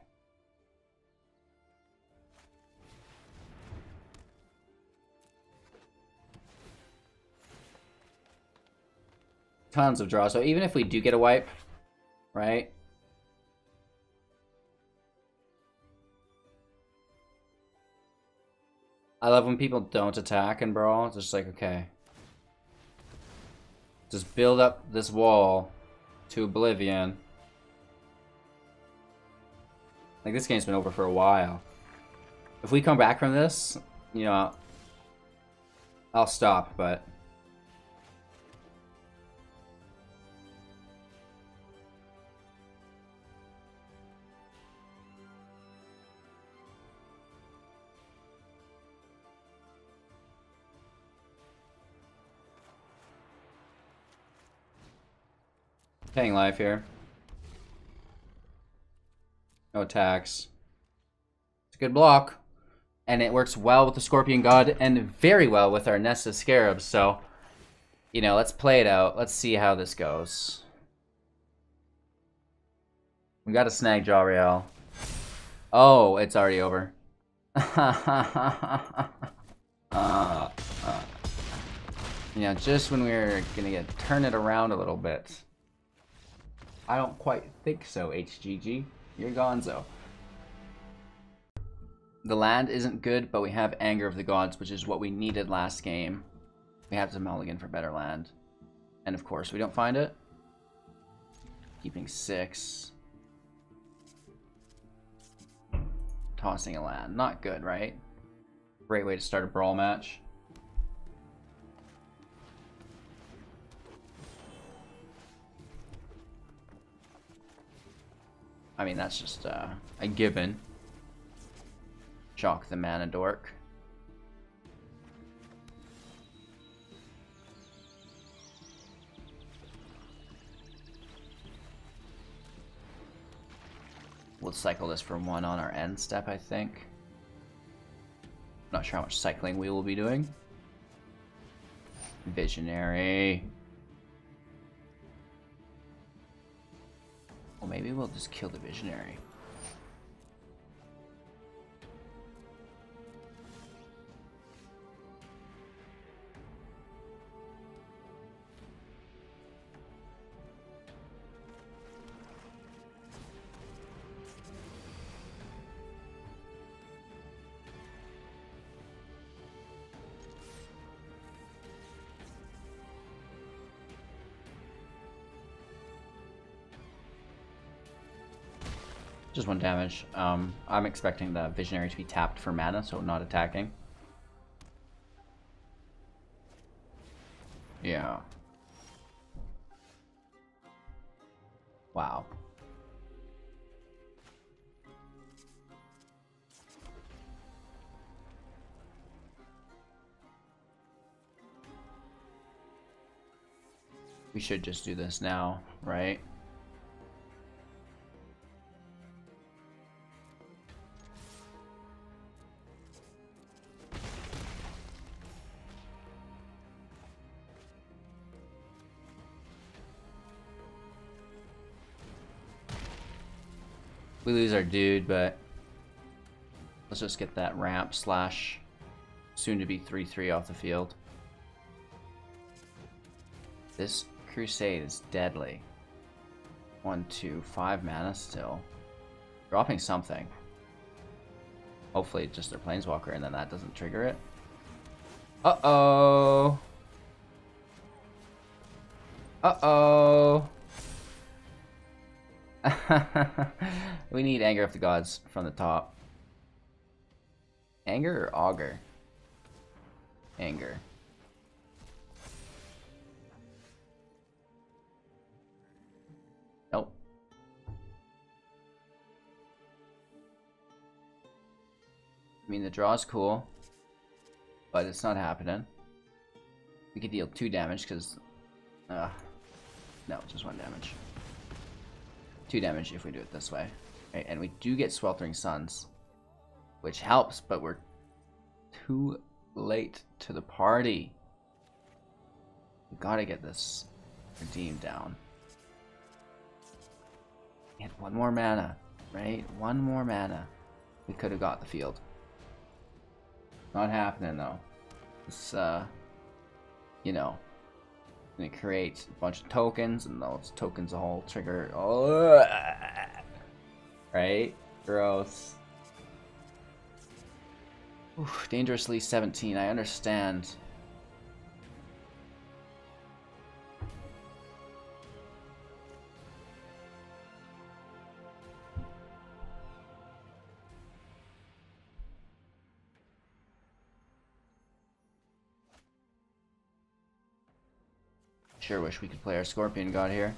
S1: Tons of draw. So even if we do get a wipe, right? I love when people don't attack and brawl. It's just like, okay. Just build up this wall to oblivion. Like, this game's been over for a while. If we come back from this, you know, I'll stop, but... Paying life here. No attacks. It's a good block. And it works well with the Scorpion God and very well with our Nest of Scarabs, so... You know, let's play it out. Let's see how this goes. We got a snag Jariel. Oh, it's already over. uh, uh. Yeah, just when we are gonna get turn it around a little bit. I don't quite think so, HGG. You're gonzo. The land isn't good, but we have Anger of the Gods, which is what we needed last game. We have to mulligan for better land. And of course, we don't find it. Keeping six. Tossing a land. Not good, right? Great way to start a brawl match. I mean, that's just uh, a given. Shock the mana dork. We'll cycle this for one on our end step, I think. Not sure how much cycling we will be doing. Visionary. Well, maybe we'll just kill the Visionary. Just one damage. Um, I'm expecting the Visionary to be tapped for mana, so not attacking. Yeah. Wow. We should just do this now, right? We lose our dude, but let's just get that ramp slash soon to be 3-3 off the field. This crusade is deadly. One, two, five mana still. Dropping something. Hopefully just their planeswalker and then that doesn't trigger it. Uh-oh. Uh-oh. we need Anger of the Gods from the top. Anger or Augur? Anger. Nope. I mean, the draw is cool, but it's not happening. We could deal two damage because, uh, no, just one damage. Two damage if we do it this way. And we do get Sweltering Suns, which helps, but we're too late to the party. We gotta get this redeemed down. Had one more mana, right? One more mana. We could have got the field. Not happening though. This, uh, you know, gonna create a bunch of tokens, and those tokens all trigger. Oh, right? Gross. Oof, dangerously 17. I understand. Sure wish we could play our Scorpion God here.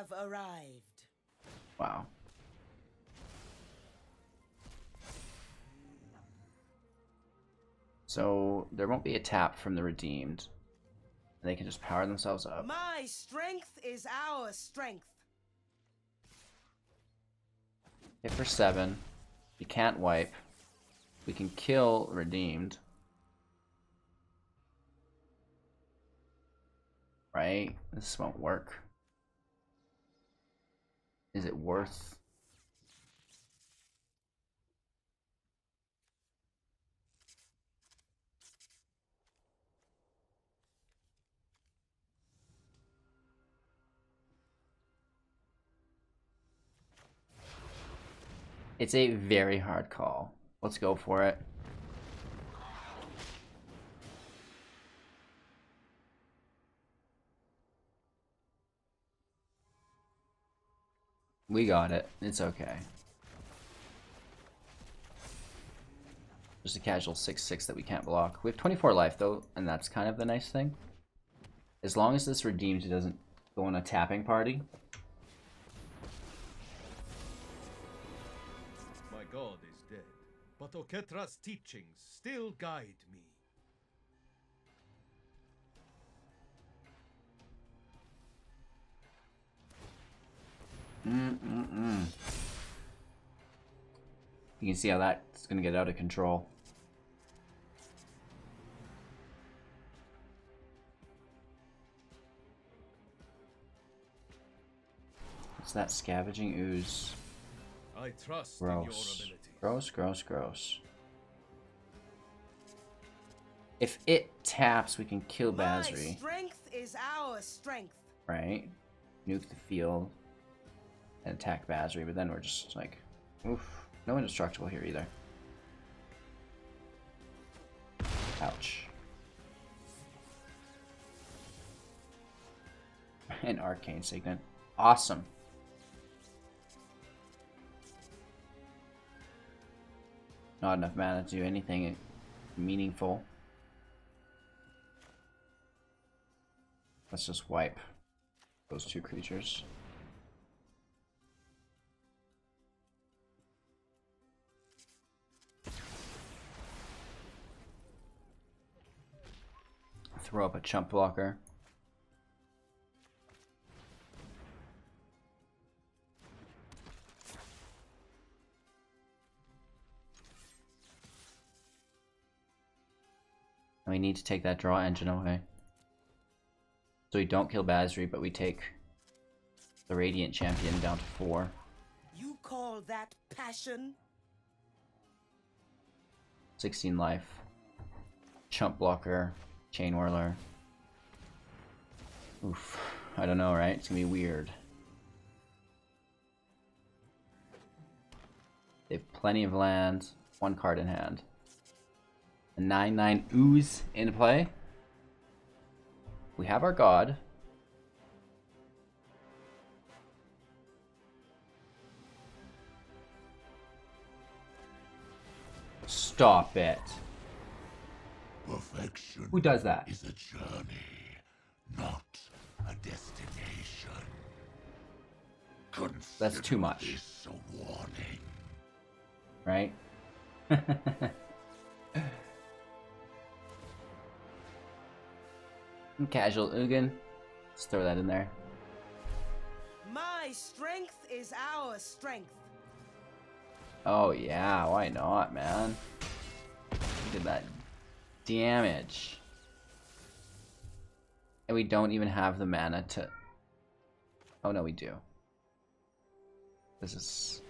S3: Have arrived.
S1: Wow. So there won't be a tap from the redeemed. They can just power themselves up.
S3: My strength is our strength.
S1: Hit for seven. We can't wipe. We can kill redeemed. Right? This won't work. Is it worth It's a very hard call. Let's go for it. We got it. It's okay. Just a casual 6-6 that we can't block. We have 24 life though, and that's kind of the nice thing. As long as this redeems, it doesn't go on a tapping party.
S4: My god is dead, but Oketra's teachings still guide me.
S1: Mm-mm-mm. You can see how that's gonna get out of control. What's that scavenging ooze?
S4: I trust in your
S1: Gross. Gross, gross, gross. If it taps, we can kill
S3: My
S1: Basri,
S3: strength is our strength.
S1: right? Nuke the field and attack Basri, but then we're just like, oof, no indestructible here either. Ouch. An arcane signet. Awesome. Not enough mana to do anything meaningful. Let's just wipe those two creatures. Throw up a chump blocker. And we need to take that draw engine away. So we don't kill Basri, but we take the Radiant Champion down to four.
S3: You call that passion?
S1: 16 life. Chump blocker. Chainwhirler. Oof. I don't know, right? It's gonna be weird. They have plenty of land. One card in hand. A 9-9 ooze in play. We have our god. Stop it.
S5: Perfection
S1: Who does that?
S5: is a journey, not a destination.
S1: That's too much.
S5: This a warning.
S1: right? Casual Ugin. Let's throw that in there.
S3: My strength is our strength.
S1: Oh yeah, why not, man? Look at that damage. And we don't even have the mana to... Oh no, we do. This is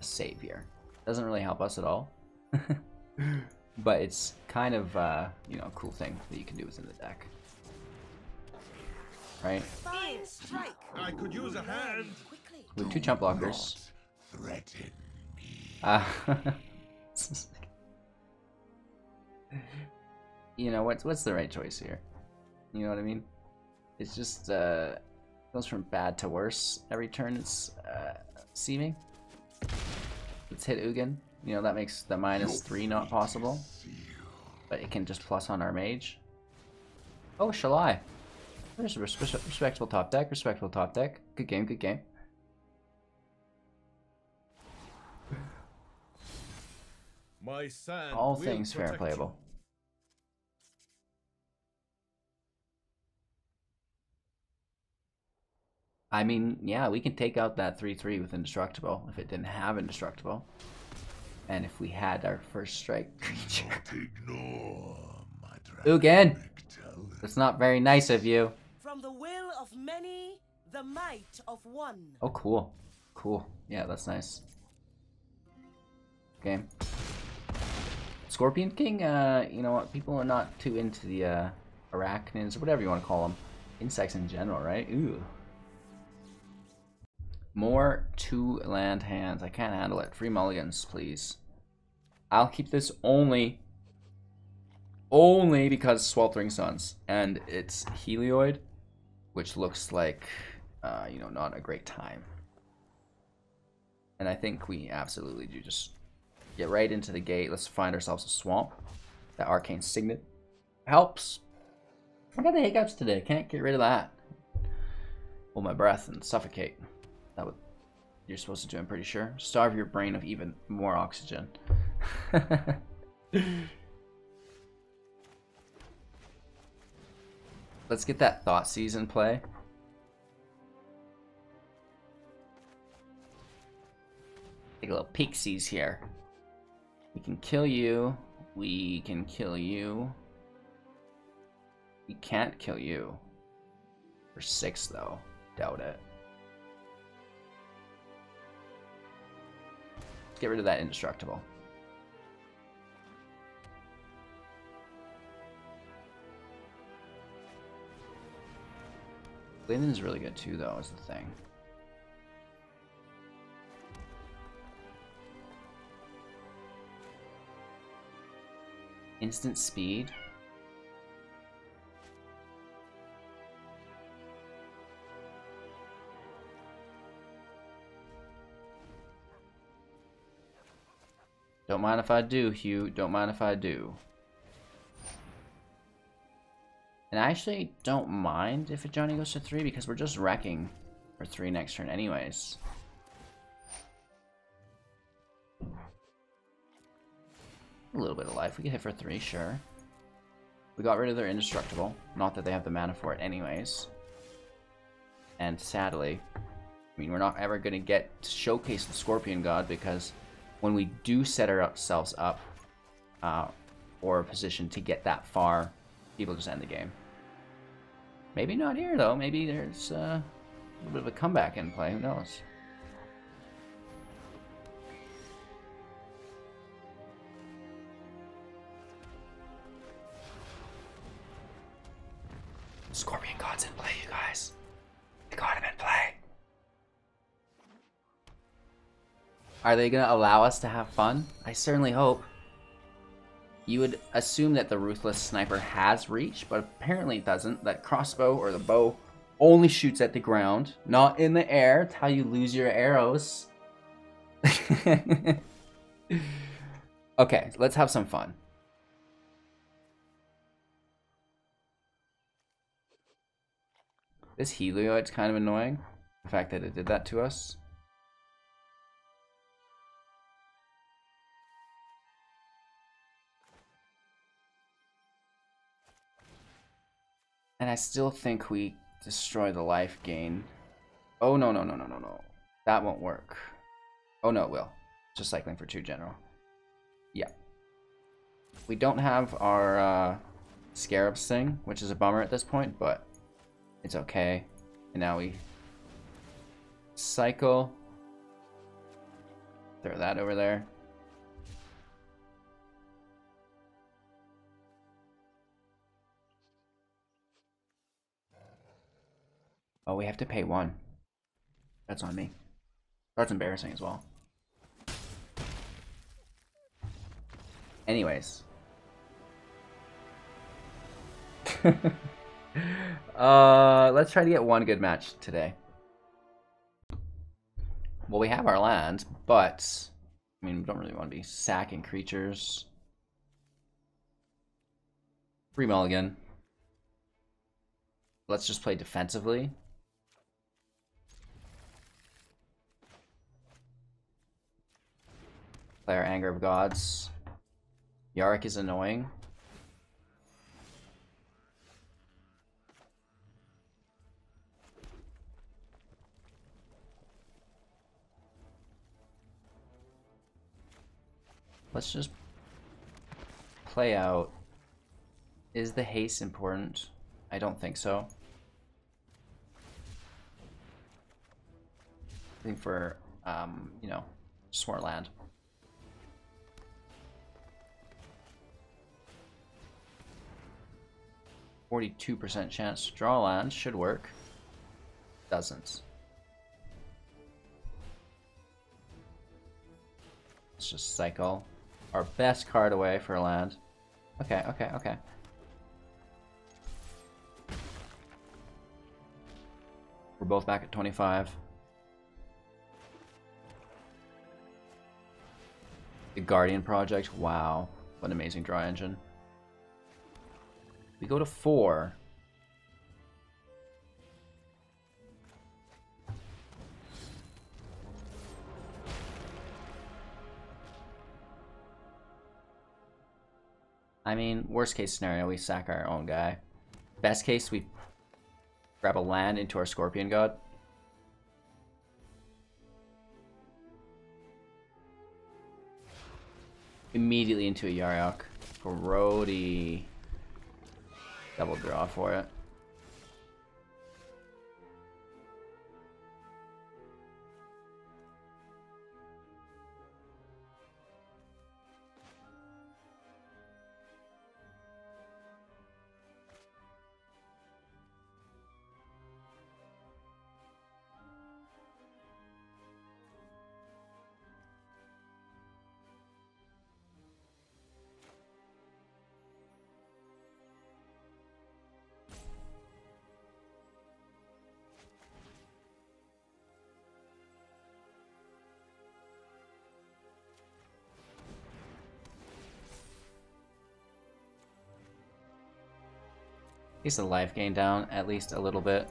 S1: a savior. Doesn't really help us at all. but it's kind of, uh, you know, a cool thing that you can do within the deck. Right?
S3: Fine strike.
S4: I could use a hand.
S3: Quickly.
S1: We have two chump blockers.
S5: Not threaten me.
S1: Uh, you know what's what's the right choice here? You know what I mean? It's just uh, goes from bad to worse every turn. It's uh, seeming. Let's hit Ugin. You know that makes the minus three not possible, but it can just plus on our mage. Oh, shall I? There's a res- respectable top deck. Respectable top deck. Good game. Good game.
S4: My sand
S1: All things fair and
S4: you.
S1: playable. I mean, yeah, we can take out that 3-3 with Indestructible if it didn't have Indestructible. And if we had our first strike creature.
S5: Not
S1: Ugin! That's not very nice of you.
S3: From the will of many, the might of one.
S1: Oh, cool. Cool. Yeah, that's nice. Okay. Scorpion King, uh, you know what? People are not too into the, uh, arachnids, or whatever you want to call them. Insects in general, right? Ooh. More two land hands. I can't handle it. Free mulligans, please. I'll keep this only only because Sweltering Suns and it's Heliod, which looks like uh, you know not a great time. And I think we absolutely do just get right into the gate. Let's find ourselves a swamp. That arcane signet helps. I got the hiccups today. Can't get rid of that. Hold my breath and suffocate. That would you're supposed to do. I'm pretty sure. Starve your brain of even more oxygen. Let's get that Thoughtseize play. Take a little pixies here. We can kill you. We can kill you. We can't kill you. For six though. Doubt it. Get rid of that indestructible. Linden's really good too, though, is the thing. Instant speed. Don't mind if I do, Hugh. Don't mind if I do. And I actually don't mind if a Johnny goes to three because we're just wrecking for three next turn anyways. A little bit of life. We can hit for three, sure. We got rid of their indestructible. Not that they have the mana for it anyways. And sadly, I mean, we're not ever going to get to showcase the Scorpion God because when we do set ourselves up uh, or a position to get that far, people just end the game. Maybe not here, though. Maybe there's uh, a little bit of a comeback in play. Who knows? Are they going to allow us to have fun? I certainly hope. You would assume that the Ruthless Sniper has reach, but apparently it doesn't. That crossbow or the bow only shoots at the ground, not in the air. It's how you lose your arrows. okay, let's have some fun. This Heliod's kind of annoying. The fact that it did that to us. And I still think we destroy the life gain. Oh, no, no, no, no, no, no. That won't work. Oh, no, it will. Just cycling for two general. Yeah. We don't have our uh, Scarabs thing, which is a bummer at this point, but it's okay. And now we cycle. Throw that over there. Oh, we have to pay one. That's on me. That's embarrassing as well. Anyways. uh, let's try to get one good match today. Well, we have our land, but I mean, we don't really want to be sacking creatures. Free mulligan. Let's just play defensively. Our Anger of Gods. Yarok is annoying. Let's just play out. Is the haste important? I don't think so. I think for, um, you know, more land. Forty-two percent chance to draw land should work. Doesn't. Let's just cycle our best card away for land. Okay, okay, okay. We're both back at 25. The Guardian Project, wow. What an amazing draw engine. We go to four. I mean, worst case scenario, we sack our own guy. Best case, we grab a land into our Scorpion God. Immediately into a Yarok. Grody. Double draw for it. Keeps the life gain down at least a little bit.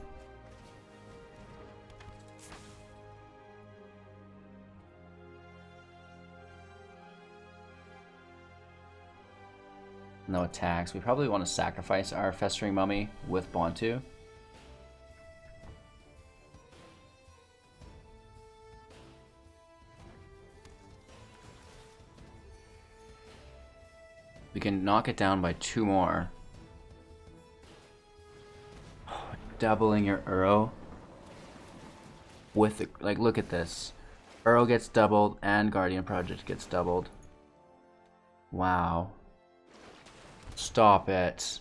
S1: No attacks. We probably want to sacrifice our Festering Mummy with Bontu. We can knock it down by two more. Doubling your Earl With, the, like, look at this. Earl gets doubled and Guardian Project gets doubled. Wow. Stop it.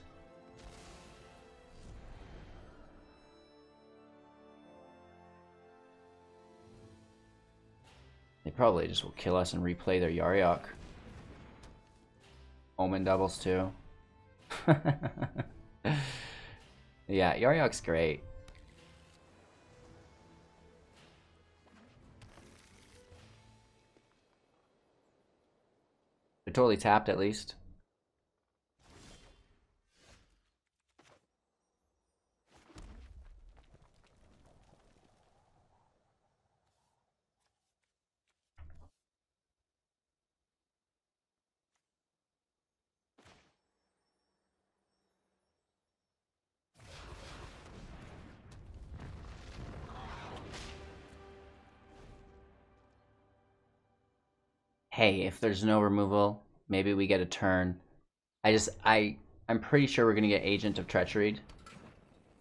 S1: They probably just will kill us and replay their Yarok. Omen doubles too. yeah, Yarok's great. They're totally tapped at least. Hey, if there's no removal, maybe we get a turn. I just, I, I'm pretty sure we're gonna get Agent of Treachery.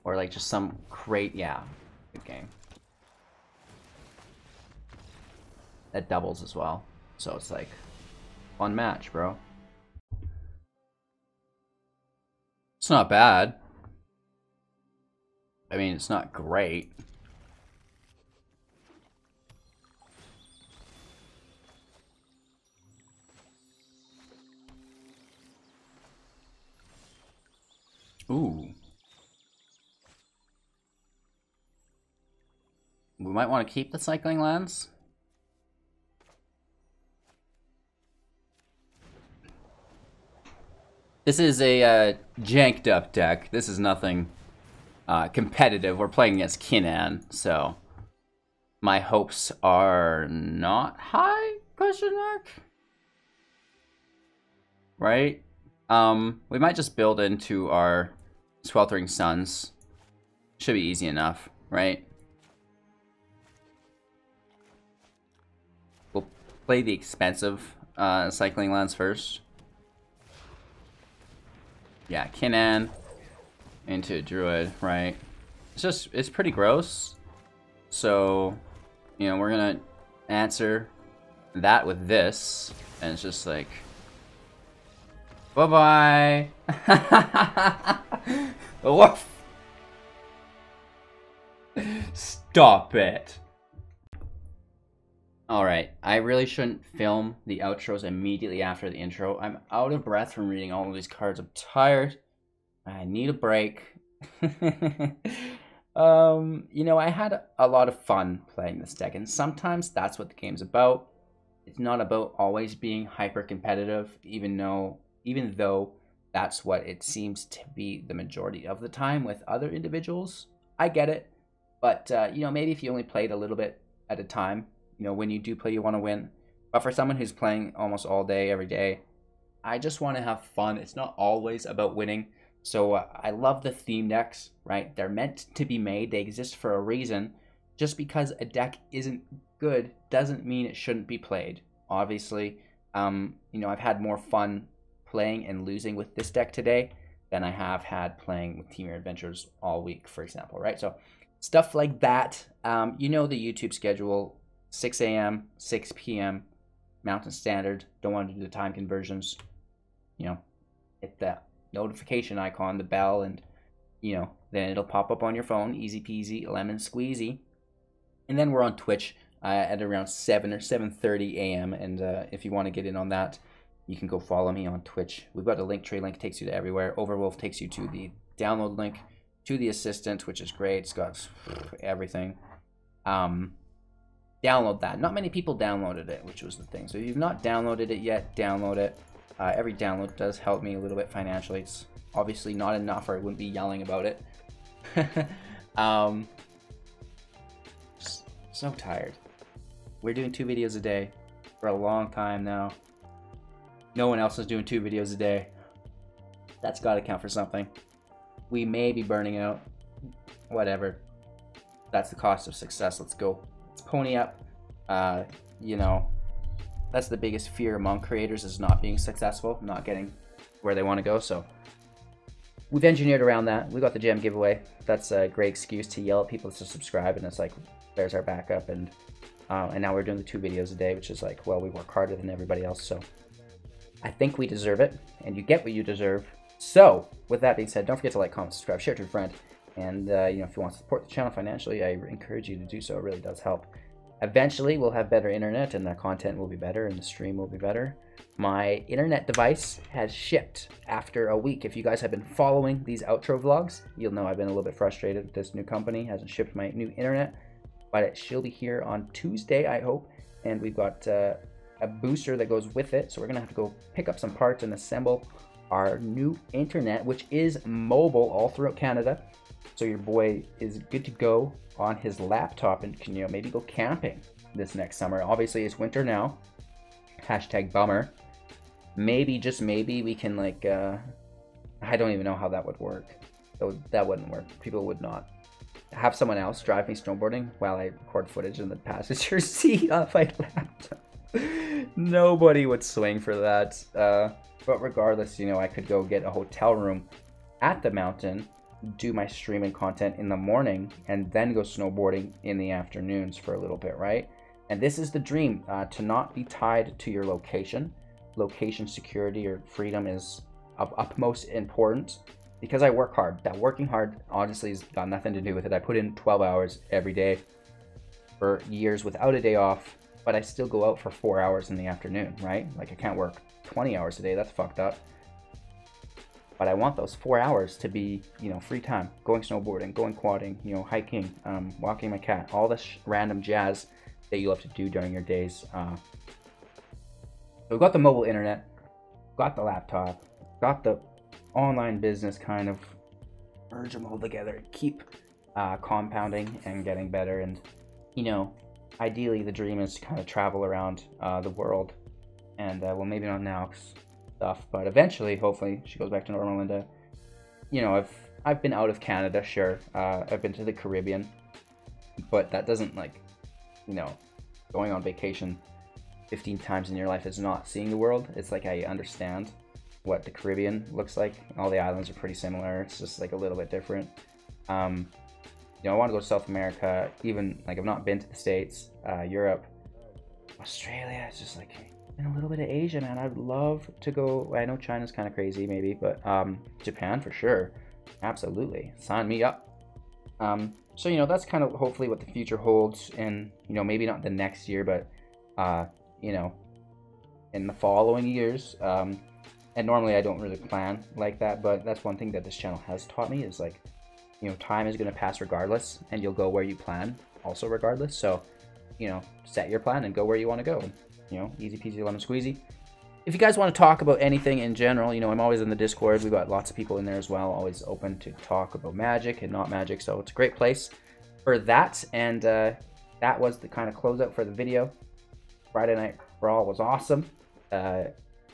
S1: Or like just some great, yeah, good game. That doubles as well. So it's like, fun match, bro. It's not bad. I mean, it's not great. Ooh. We might want to keep the cycling lands. This is a uh, janked up deck. This is nothing uh, competitive. We're playing against Kinnan, so my hopes are not high? Question mark. Right? Um, we might just build into our Sweltering Suns. Should be easy enough, right? We'll play the expensive uh, cycling lands first. Yeah, Kinnan into Druid, right? It's just, it's pretty gross. So, you know, we're gonna answer that with this. And it's just like, bye-bye. Woof. Stop it. Alright, I really shouldn't film the outros immediately after the intro. I'm out of breath from reading all of these cards. I'm tired. I need a break. um, you know, I had a lot of fun playing this deck, and sometimes that's what the game's about. It's not about always being hyper competitive, even though even though that's what it seems to be the majority of the time with other individuals. I get it, but uh, you know, maybe if you only played a little bit at a time, you know, when you do play, you want to win. But for someone who's playing almost all day, every day, I just want to have fun. It's not always about winning. So uh, I love the theme decks, right? They're meant to be made. They exist for a reason. Just because a deck isn't good doesn't mean it shouldn't be played. Obviously, um, you know, I've had more fun playing and losing with this deck today than I have had playing with Temur Adventures all week, for example, right? So stuff like that. Um, you know the YouTube schedule, 6 a.m., 6 p.m., Mountain Standard. Don't want to do the time conversions. You know, hit that notification icon, the bell, and, you know, then it'll pop up on your phone. Easy peasy, lemon squeezy. And then we're on Twitch uh, at around 7 or 7.30 a.m. And uh, if you want to get in on that, you can go follow me on Twitch. We've got a link tree link takes you to everywhere. Overwolf takes you to the download link to the assistant, which is great. It's got everything. Um, download that. Not many people downloaded it, which was the thing. So if you've not downloaded it yet, download it. Uh, every download does help me a little bit financially. It's Obviously, not enough, or I wouldn't be yelling about it. um, so tired. We're doing two videos a day for a long time now. No one else is doing two videos a day. That's got to count for something. We may be burning out. Whatever. That's the cost of success. Let's go. Let's pony up. Uh, you know, that's the biggest fear among creators is not being successful, not getting where they want to go. So we've engineered around that. We got the gem giveaway. That's a great excuse to yell at people to subscribe, and it's like there's our backup. And uh, and now we're doing the two videos a day, which is like, well, we work harder than everybody else, so I think we deserve it, and you get what you deserve. So with that being said, don't forget to like, comment, subscribe, share to a friend, and uh, you know if you want to support the channel financially, I encourage you to do so. It really does help. Eventually, we'll have better internet, and the content will be better, and the stream will be better. My internet device has shipped after a week. If you guys have been following these outro vlogs, you'll know I've been a little bit frustrated with this new company hasn't shipped my new internet, but it she'll be here on Tuesday, I hope. And we've got uh, a booster that goes with it, so we're gonna have to go pick up some parts and assemble our new internet, which is mobile all throughout Canada. So your boy is good to go on his laptop and can you know maybe go camping this next summer. Obviously, it's winter now. Hashtag bummer. Maybe just maybe we can like uh, I don't even know how that would work. That, would, that wouldn't work. People would not have someone else drive me snowboarding while I record footage in the passenger seat of my laptop. Nobody would swing for that. Uh, but regardless, you know, I could go get a hotel room at the mountain, do my streaming content in the morning, and then go snowboarding in the afternoons for a little bit, right? And this is the dream uh, to not be tied to your location. Location security or freedom is of utmost importance because I work hard. That working hard honestly has got nothing to do with it. I put in 12 hours every day for years without a day off, but I still go out for four hours in the afternoon, right? Like I can't work 20 hours a day. That's fucked up. But I want those four hours to be, you know, free time, going snowboarding, going quadding, you know, hiking, um, walking my cat, all this random jazz that you love to do during your days. Uh, we've got the mobile internet, got the laptop, got the online business kind of merge them all together, keep uh, compounding and getting better. And, you know, ideally the dream is to kind of travel around uh, the world. And, uh, well, maybe not now stuff, but eventually, hopefully, she goes back to normal. And, uh, you know, I've, I've been out of Canada, sure. Uh, I've been to the Caribbean, but that doesn't, like, you know, going on vacation 15 times in your life is not seeing the world. It's like I understand what the Caribbean looks like. All the islands are pretty similar. It's just like a little bit different. Um, you know, I want to go to South America. Even like I've not been to the States, uh, Europe, Australia. It's just like and a little bit of Asia, man. I'd love to go. I know China's kind of crazy, maybe, but um, Japan for sure. Absolutely, sign me up. Um, so you know that's kind of hopefully what the future holds, and you know maybe not the next year, but uh, you know, in the following years. Um, and normally I don't really plan like that, but that's one thing that this channel has taught me is like, you know, time is going to pass regardless, and you'll go where you plan also regardless. So, you know, set your plan and go where you want to go. You know, easy peasy lemon squeezy. If you guys want to talk about anything in general, you know, I'm always in the Discord. We've got lots of people in there as well, always open to talk about magic and not magic. So it's a great place for that. And uh, that was the kind of closeout for the video. Friday Night Brawl was awesome. Uh,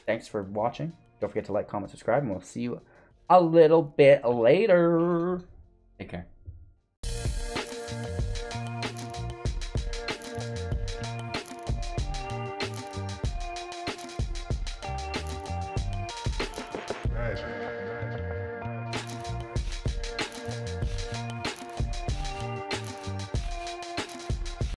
S1: thanks for watching. Don't forget to like, comment, subscribe, and we'll see you a little bit later. Take care.